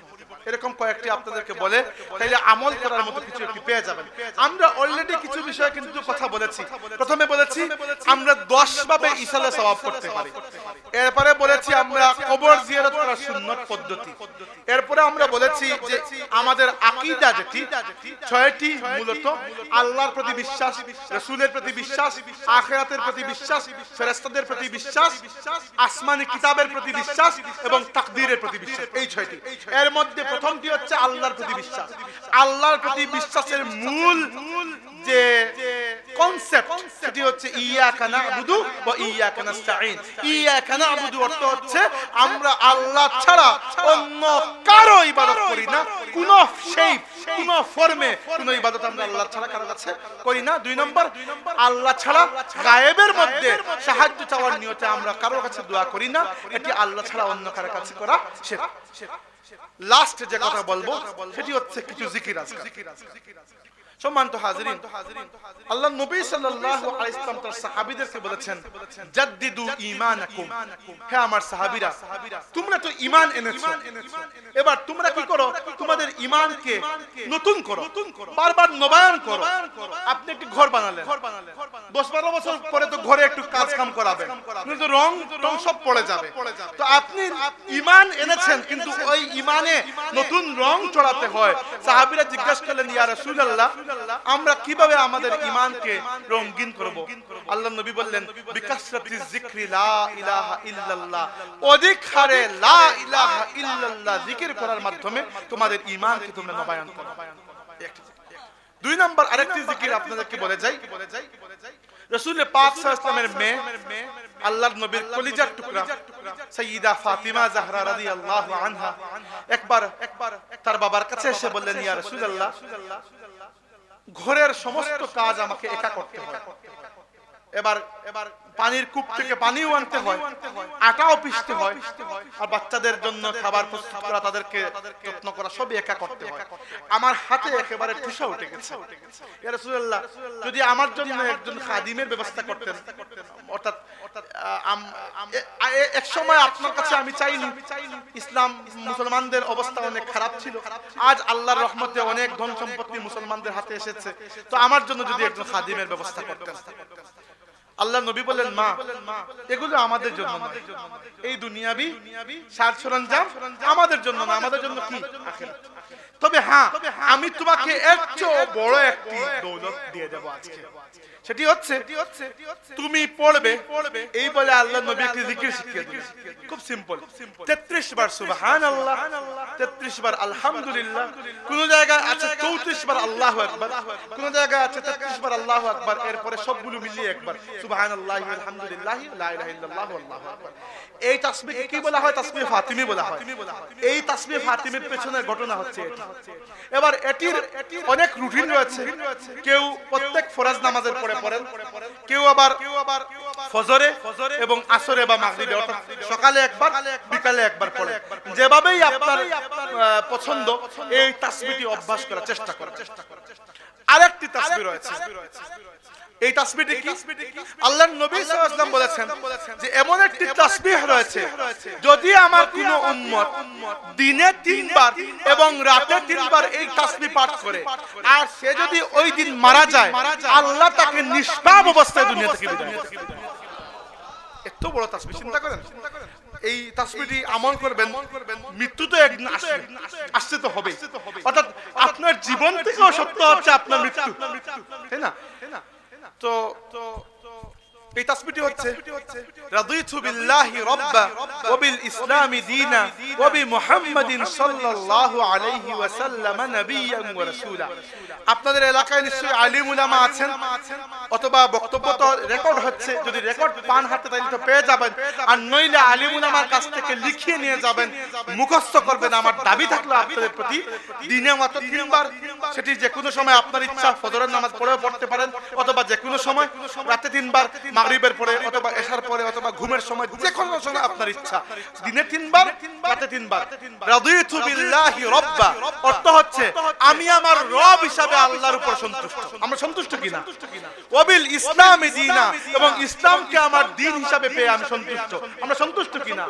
এরকম কয়েকটি আপনাদেরকে বলে, তাইলে আমল করার মতো কিছু একটি পেয়ে যাবেন? আমরা অলরেডি কিছু বিষয়ে কিন্তু কথা বলেছি। প্রথমে বলেছি, আমরা দশ ভাবে ইসালে সওয়াব করতে পারি। এরপরে বলেছি, আমরা কবর জিয়ারত করার সুন্নত পদ্ধতি। এরপরে আমরা বলেছি যে আমাদের আকীদা যেটি, ছয়টি মূলত আল্লাহর প্রতি বিশ্বাস, রাসূলের প্রতি বিশ্বাস, আখিরাতের প্রতি বিশ্বাস, ফেরেশতাদের প্রতি বিশ্বাস, আসমানি কিতাবের প্রতি বিশ্বাস এবং তাকদীরের প্রতি বিশ্বাস। এই ছয়টি। এর মধ্যে প্রথমটি হচ্ছে আল্লাহর প্রতি বিশ্বাস আল্লাহর প্রতি বিশ্বাসের মূল যে কনসেপ্ট সেটি হচ্ছে ইয়াকা নাবুদু ওয়া ইয়াকা নাস্তাঈন। ইয়াকা নাবুদু অর্থ হচ্ছে আমরা আল্লাহ ছাড়া অন্য কারও ইবাদত করি না। কোন শেপ কোন ফর্মে কোন ইবাদত আমরা আল্লাহ ছাড়া কারও কাছে করি না। দুই নম্বর, আল্লাহ ছাড়া গায়েবের মধ্যে সাহায্য চাওয়ার নিয়তে আমরা কারোর কাছে দোয়া করি না। এটি আল্লাহ ছাড়া অন্য কারও কাছে করা সেটা লাস্ট যে কথা বলব সেটি হচ্ছে কিছু জিকির আজকাল। সম্মানিত হাজিরিন, আল্লাহ নবী সাল্লাল্লাহু আলাইহি সাল্লাম তার সাহাবীদেরকে বলেছেন, জাদ্দিদু ঈমানাকুম। হে আমার সাহাবীরা, তোমরা তো ঈমান এনেছো। এবার তোমরা কি করো? তোমাদের ঈমানকে নতুন করো। বারবার নবায়ন করো। আপনি একটি ঘর বানালেন। 10 12 বছর পরে তো ঘরে একটু কাজ কাম করাবেন। কিন্তু রং টং সব পড়ে যাবে। তো আপনি ঈমান এনেছেন, কিন্তু ওই ঈমানে নতুন রং চড়াতে হয়। সাহাবীরা জিজ্ঞাসা করলেন, ইয়া রাসূলুল্লাহ আমরা কীভাবে আমাদের ইমানকে রঙিন করব? আল্লাহ নবী বললেন বিকাসরাতি যিকরি লা ইলাহা ইল্লাল্লাহ। অধিক হারে লা ইলাহা ইল্লাল্লাহ জিকির করার মাধ্যমে তোমাদের ঈমানকে তোমরা নবায়ন করো। দুই নাম্বার আরেকটি জিকির আপনাদেরকে বলে যাই। রাসূল পাক সাল্লাল্লাহু মেয়ে আল্লাহর নবীর কলিজার টুকরা সাইয়্যিদা ফাতিমা জাহরা রাদিয়াল্লাহু আনহা। একবার একবার তার বাবার কাছে এসে বললেন ইয়া রাসূলুল্লাহ। ঘরের সমস্ত কাজ আমাকে একা করতে হয় এবার এবার পানির কূপ থেকে পানিও আনতে হয় আটাও পিষতে হয়। আর বাচ্চাদের জন্য খাবার প্রস্তুত করা তাদেরকে যত্ন করা সবই একা করতে হয়। আমার হাতে একেবারে ঠুসা উঠে গেছে। রাসূলুল্লাহ যদি আমার জন্য একজন খাদিমের ব্যবস্থা করতেন অর্থাৎ এক সময় আপনার কাছে আমি চাইনি। ইসলাম মুসলমানদের অবস্থা অনেক খারাপ ছিল। আজ আল্লাহর রহমতে অনেক ধন সম্পত্তি মুসলমানদের হাতে এসেছে। তো আমার জন্য যদি একজন খাদিমের ব্যবস্থা করতেন। আল্লাহ নবী বলেন মা এগুলো আমাদের জন্য এই দুনিয়াবি সার সরঞ্জাম আমাদের জন্য না আমাদের জন্য কি? তবে হ্যাঁ আমি তোমাকে এর চেয়ে বড় একটি দৌলত দিয়ে দেবো আজকে। সেটি হচ্ছে তুমি পড়বে এই বলে আল্লাহ নবী একটি জিকির শিখিয়ে দিলেন। খুব সিম্পল 33 বার সুবহানাল্লাহ 33 বার আলহামদুলিল্লাহ। কোন জায়গায় আছে 34 বার আল্লাহু আকবার। কোন জায়গায় আছে 33 বার আল্লাহু আকবার এরপরে সবগুলো মিলিয়ে একবার। সুবহানাল্লাহি আলহামদুলিল্লাহ লা ইলাহা ইল্লাল্লাহ আল্লাহু আকবার। এই তাসবিহ কি বলা হয়? তাসবিহ ফাতিমি বলা হয়। এই তাসবিহ ফাতিমের পেছনে ঘটনা হচ্ছে এটি। এবার এটির অনেক রুটিন রয়েছে। কেউ প্রত্যেক ফরজ নামাজের পরে পড়েন। কেউ আবার কেউ আবার ফজরে এবং আসরে বা মাগরিবে, অর্থাৎ সকালে একবার, বিকালে একবার পড়ে যেভাবেই আপনার পছন্দ, এই তাসবিহটি অভ্যাস করার চেষ্টা করার চেষ্টা করার আরেকটি তাসবিহ রয়েছে। এই তাসবিহটি কি? আল্লাহর নবী সাল্লাল্লাহু আলাইহি বলেছেন যে এমন একটি তাসবিহ রয়েছে যদি আমার কোন উম্মত দিনে তিনবার এবং রাতে তিনবার এই তাসবিহ পাঠ করে আর সে যদি ওই দিন মারা যায় আল্লাহ তাকে নিষ্পাপ অবস্থায় দুনিয়া থেকে বিদায়। এত বড় তাসবিহ চিন্তা করেন? এই তাসবিহটি আমল করবেন মৃত্যু তো একদিন আসবে আসতে তো হবে। অর্থাৎ আপনার জীবন থেকেও সত্য হচ্ছে আপনার মৃত্যু তাই না? তো এই তাসবিহটি হচ্ছে রাদিতু বিল্লাহি রাব্বা ওয়া বিল ইসলামি দীনা ওয়া বি মুহাম্মাদিন সাল্লাল্লাহু আলাইহি ওয়া সাল্লাম নাবিয়্যান ওয়া রাসূলা। আপনাদের এলাকায় নিশ্চয়ই আলিম উলামা আছেন অথবা বক্তব্য তো রেকর্ড হচ্ছে যদি রেকর্ড পান হাতে তাহলে তো পেয়ে যাবেন। আর নইলে আলিম উলামার কাছ থেকে লিখিয়ে নিয়ে যাবেন মুখস্থ করবেন। আমার দাবি থাকল আপনাদের প্রতি দিনে মাত্র তিনবার সেটি যে কোনো সময় আপনার ইচ্ছা ফজরের নামাজ পড়েও পড়তে পারেন অথবা যে কোনো সময় রাতে তিনবার মাগরিবের পরে অথবা এশার পরে অথবা ঘুমের সময় যে কোনো সময় আপনার ইচ্ছা। দিনে তিনবার, রাতে তিনবার। রাদিতু বিল্লাহি রাব্বা। অর্থ হচ্ছে, আমি আমার রব হিসাবে আল্লাহর উপর সন্তুষ্ট। আমরা সন্তুষ্ট কিনা? ওয়াবিল ইসলামে দিনা, এবং ইসলামকে আমার দিন হিসাবে পেয়ে আমি সন্তুষ্ট। আমরা সন্তুষ্ট কিনা?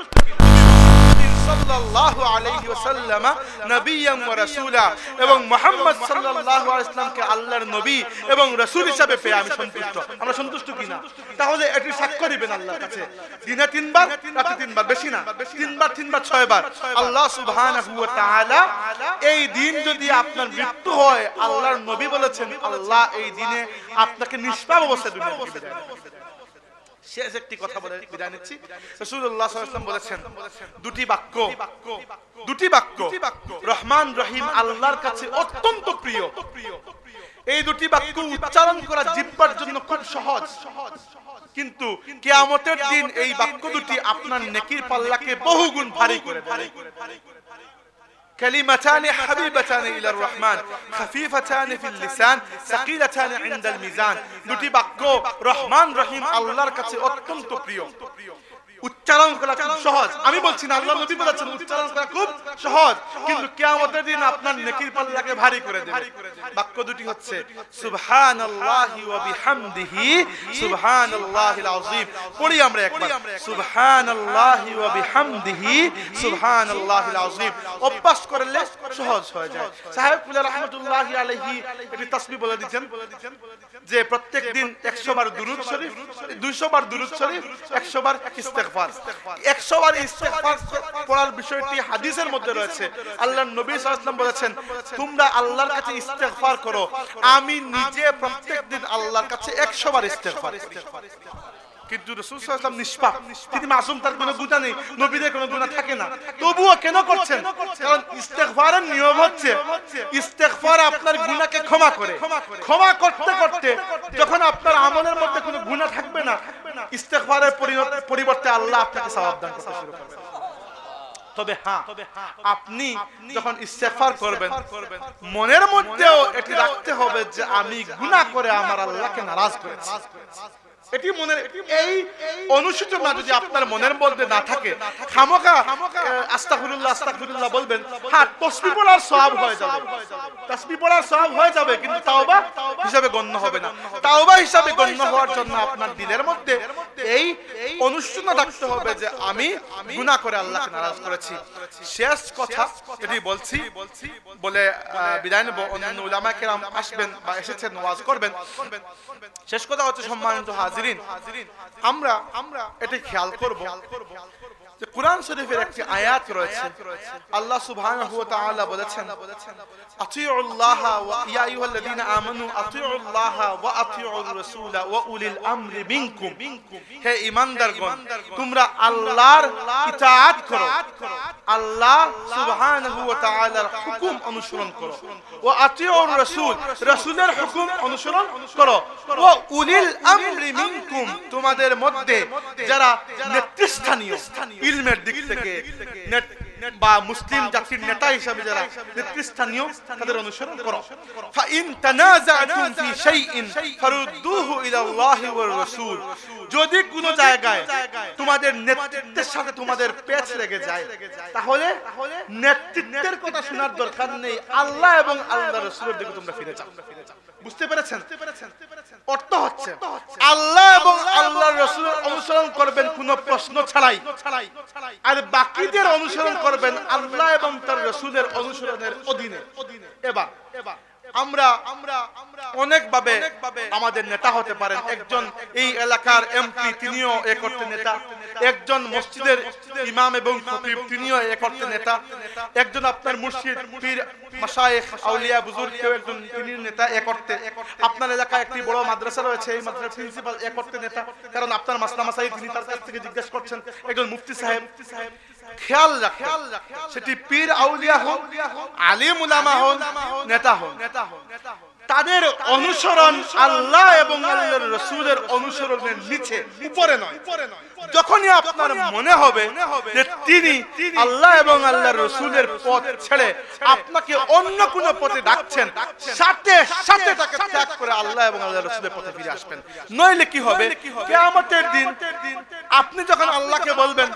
সাল্লাল্লাহু আলাইহি ওয়াসাল্লাম ওয়া রাসূলা, এবং মুহাম্মদ সাল্লাল্লাহু আলাইহি ওয়াসাল্লামকে আল্লাহর নবী এবং রাসূল হিসাবে পেয়ে আমি সন্তুষ্ট। আমরা সন্তুষ্ট কিনা? তাহলে এটি সাক্ষ্য দিবেন আল্লাহর কাছে। দিনে তিনবার, রাতে তিনবার, বেশি না। তিনবার তিনবার, ছয়বার। আল্লাহ সুবহানাহু ওয়া তাআলা এই দিন যদি আপনার মৃত্যু হয়, আল্লাহর নবী বলেছেন, আল্লাহ এই দিনে আপনাকে নিষ্পাপ অবস্থায় দুনিয়া থেকে বিদায় শেষ একটি কথা বলে, বিদায় নিচ্ছি। রাসূলুল্লাহ সাল্লাল্লাহু বলেছেন, দুটি বাক্য দুটি বাক্য, রহমান, রহিম আল্লাহর কাছে অত্যন্ত প্রিয়। এই দুটি বাক্য উচ্চারণ করা জিহ্বার জন্য খুব সহজ সহজ। কিন্তু কিয়ামতের দিন এই বাক্য দুটি আপনার নেকির পাল্লাকে বহুগুণ ভারী করে দেবে كلمتان حبيبتان إلى الرحمن خفيفتان في اللسان ثقيلتان عند الميزان দুটি বাক্য রহমান রহিম আল্লাহর কাছে অত্যন্ত প্রিয় উচ্চারণ করা খুব সহজ। আমি বলছি না আল্লাহ নবী বলেছেন উচ্চারণ করা খুব সহজ। কিন্তু কিয়ামতের দিন আপনার নেকির পাল্লাকে ভারী করে দেবে। বাক্য দুটি হচ্ছে সুবহানাল্লাহি ওয়া বিহামদিহি সুবহানাল্লাহিল আযীম। পড়ি আমরা একবার। সুবহানাল্লাহি ওয়া বিহামদিহি সুবহানাল্লাহিল আযীম। অভ্যাস করলে সহজ হয়ে যায়। সাহেব কুল্লা রাহমাতুল্লাহি আলাইহি এটি তাসবিহ বলে দিচ্ছেন। যে প্রত্যেক দিন 100 বার দুরূদ শরীফ 200 বার দুরূদ শরীফ 100 বার ইস্তেগফার। 100 বার ইস্তেগফার পড়ার বিষয়টি হাদিসের মধ্যে রয়েছে। আল্লাহর নবী সাল্লাল্লাহু আলাইহি ওয়াসাল্লাম বলেছেন তোমরা আল্লাহর কাছে ইস্তেগফার করো। আমি নিজে প্রত্যেক দিন আল্লাহর কাছে 100 বার ইস্তেগফার করি। কিন্তু রাসূল সাল্লাল্লাহু নিষ্পাপ। তিনি মাসুম তার কোনো গুনাহ নেই। নবীদের কোনো গুনাহ থাকে না। তবুও কেন করছেন? কারণ ইস্তেগফারের নিয়ম হচ্ছে ইস্তেগফার আপনার গুনাহকে ক্ষমা করে। ক্ষমা করতে করতে যখন আপনার আমলের মধ্যে কোনো গুনাহ থাকবে না ইস্তেগফারের পরিবর্তে- আল্লাহ আপনাকে সওয়াব দান করতে শুরু করবে তবে হ্যাঁ আপনি যখন ইস্তেগফার করবেন মনের মধ্যেও এটি রাখতে হবে যে আমি গুনাহ করে আমার আল্লাহকে নারাজ করেছি। এটি মনের এই অনুসূচনা যদি আপনার মনের মধ্যে না থাকে খামোকা আস্তাগফিরুল্লাহ আস্তাগফিরুল্লাহ বলবেন হ্যাঁ তাসবিহ পড়ার সওয়াব হয়ে যাবে। তাসবিহ পড়ার সওয়াব হয়ে যাবে। কিন্তু তাওবা হিসাবে গণ্য হবে না। তাওবা হিসাবে গণ্য হওয়ার জন্য আপনার দিলের মধ্যে এই অনুসূচনা রাখতে হবে যে আমি গুনাহ করে আল্লাহকে নারাজ করেছি। শেষ কথা এটি বলছি বলে বিদায় নেব। অন্যান্য উলামা কেরাম আসবেন বা এসেছেন ওয়াজ করবেন। শেষ কথা হচ্ছে সম্মানিত হাজিরিন। আমরা আমরা এটা খেয়াল করব। কোরআন শরীফের একটি আয়াত রয়েছে, আল্লাহ সুবহানাহু ওয়া তাআলা বলেছেন, আতিউল্লাহ ওয়া ইয়া আইয়ুহাল্লাযীনা আমানু, আতিউল্লাহ ওয়া আতিউর ওয়া উলিল আমরি মিনকুম। হে ঈমানদারগণ, তোমরা আল্লাহর ইতাআত করো। আল্লাহ সুবহানাহু ওয়া তাআলার হুকুম অনুসরণ করো। ওয়া আতিউর রাসূল, রাসূলের হুকুম অনুসরণ করো। ওয়া উলিল আমরি মিনকুম, তোমাদের মধ্যে যারা নেতৃস্থানীয় ইলমের দিক থেকে বা মুসলিম জাতির নেতা হিসাবে যারা নেতৃস্থানীয় তাদের অনুসরণ করো। ফাইন তানাজাতুম ফি শাইইন ফারুদ্দুহু ইলা আল্লাহি ওয়ার রাসূল। যদি কোনো জায়গায় তোমাদের নেতৃত্বের সাথে তোমাদের পেচ লেগে যায় তাহলে নেতৃত্বের কথা শোনার দরকার নেই। আল্লাহ এবং আল্লাহর রাসূলের দিকে তোমরা ফিরে যাও। বুঝতে পেরেছেন? অর্থ হচ্ছে। আল্লাহ এবং আল্লাহর রসুল অনুসরণ করবেন কোনো প্রশ্ন ছাড়াই। আর বাকিদের অনুসরণ করবেন আল্লাহ এবং তার রসুলের অনুসরণের অধীনে। এবার আমরা আমরা অনেকভাবে আমাদের নেতা হতে পারেন। একজন এই এলাকার এমপি তিনিও এক অর্থে নেতা। একজন মসজিদের ইমাম এবং খতিব তিনিও এক অর্থে নেতা। একজন আপনার মুর্শিদ পীর মাশায়েখ আউলিয়া বুজুর্গ কেউ একজন তিনি নেতা এক অর্থে আপনার এলাকায় একটি বড় মাদ্রাসা রয়েছে এই মাদ্রাসার প্রিন্সিপাল এক অর্থে নেতা। কারণ আপনার মাসলা মাসাই তিনি তার কাছ থেকে জিজ্ঞেস করছেন। একজন মুফতি সাহেব। খেয়াল রাখেন সেটি পীর আউলিয়া হোক আলিম উলামা হোক নেতা হোক। তাদের অনুসরণ আল্লাহ এবং আল্লাহর রসুলের অনুসরণের নিচে উপরে নয়। যখনই আপনার মনে হবে যে তিনি আল্লাহ এবং আল্লাহর রসুলের পথ ছেড়ে আপনাকে অন্য কোন পথে ডাকছেন সাথে সাথে তাকে ত্যাগ করে আল্লাহ এবং আল্লাহর রসুলের পথে ফিরে আসবেন। নইলে কি হবে? কিয়ামতের দিন আপনি যখন আল্লাহকে বলবেন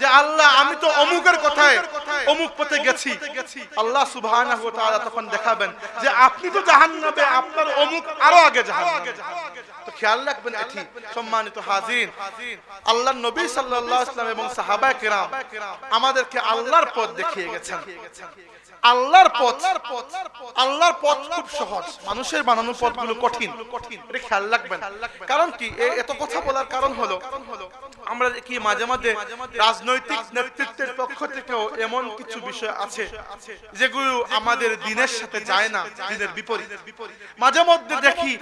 যে আল্লাহ আমি তো অমুকের কথায় অমুক পথে গেছি। আল্লাহ সুবহানাহু ওয়া তাআলা তখন দেখাবেন যে আপনি তো জাহান্নামে আপনার অমুক আরও আগে তো খেয়াল রাখবেন এটি, সম্মানিত হাজির আল্লাহ নবী সাল্লাহ ইসলাম এবং সাহাবায় কেরাম আমাদেরকে আল্লাহর পথ দেখিয়ে গেছেন। আল্লাহর পথ আল্লাহর পথ খুব সহজ। মানুষের বানানো পথগুলো কঠিন। এটা খেয়াল রাখবেন। কারণ কি? এত কথা বলার কারণ হলো আমরা কি মাঝে মাঝে রাজনৈতিক নেতৃত্বের পক্ষ থেকেও এমন কিছু বিষয় আছে যেগুলো আমাদের দিনের সাথে যায় না দিনের বিপরীত। মাঝে মধ্যে দেখি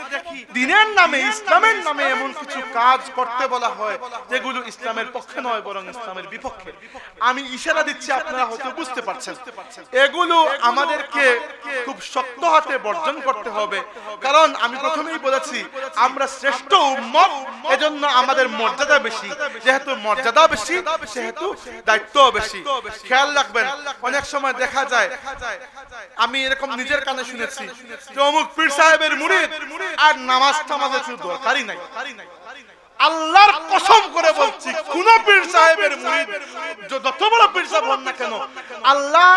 দিনের নামে ইসলামের নামে এমন কিছু কাজ করতে বলা হয় যেগুলো ইসলামের পক্ষে নয় বরং ইসলামের বিপক্ষে। আমি ইশারা দিচ্ছি আপনারা হয়তো বুঝতে পারছেন। এগুলো আমাদেরকে খুব শক্ত হাতে বর্জন করতে হবে। কারণ আমি প্রথমেই বলেছি আমরা শ্রেষ্ঠ উম্মত এজন্য আমাদের মর্যাদা বেশি। যেহেতু মর্যাদা বেশি সেহেতু দায়িত্ব বেশি। খেয়াল রাখবেন অনেক সময় দেখা যায় আমি এরকম নিজের কানে শুনেছি। যে অমুক পীর সাহেবের মুরিদ আর নামাজ টামাজের শুধু দরকারই নাই। আল্লাহর কসম করে বলছি কোন পীর সাহেবের মুরিদ যত বড় পীর সাহেব হন না কেন আল্লাহ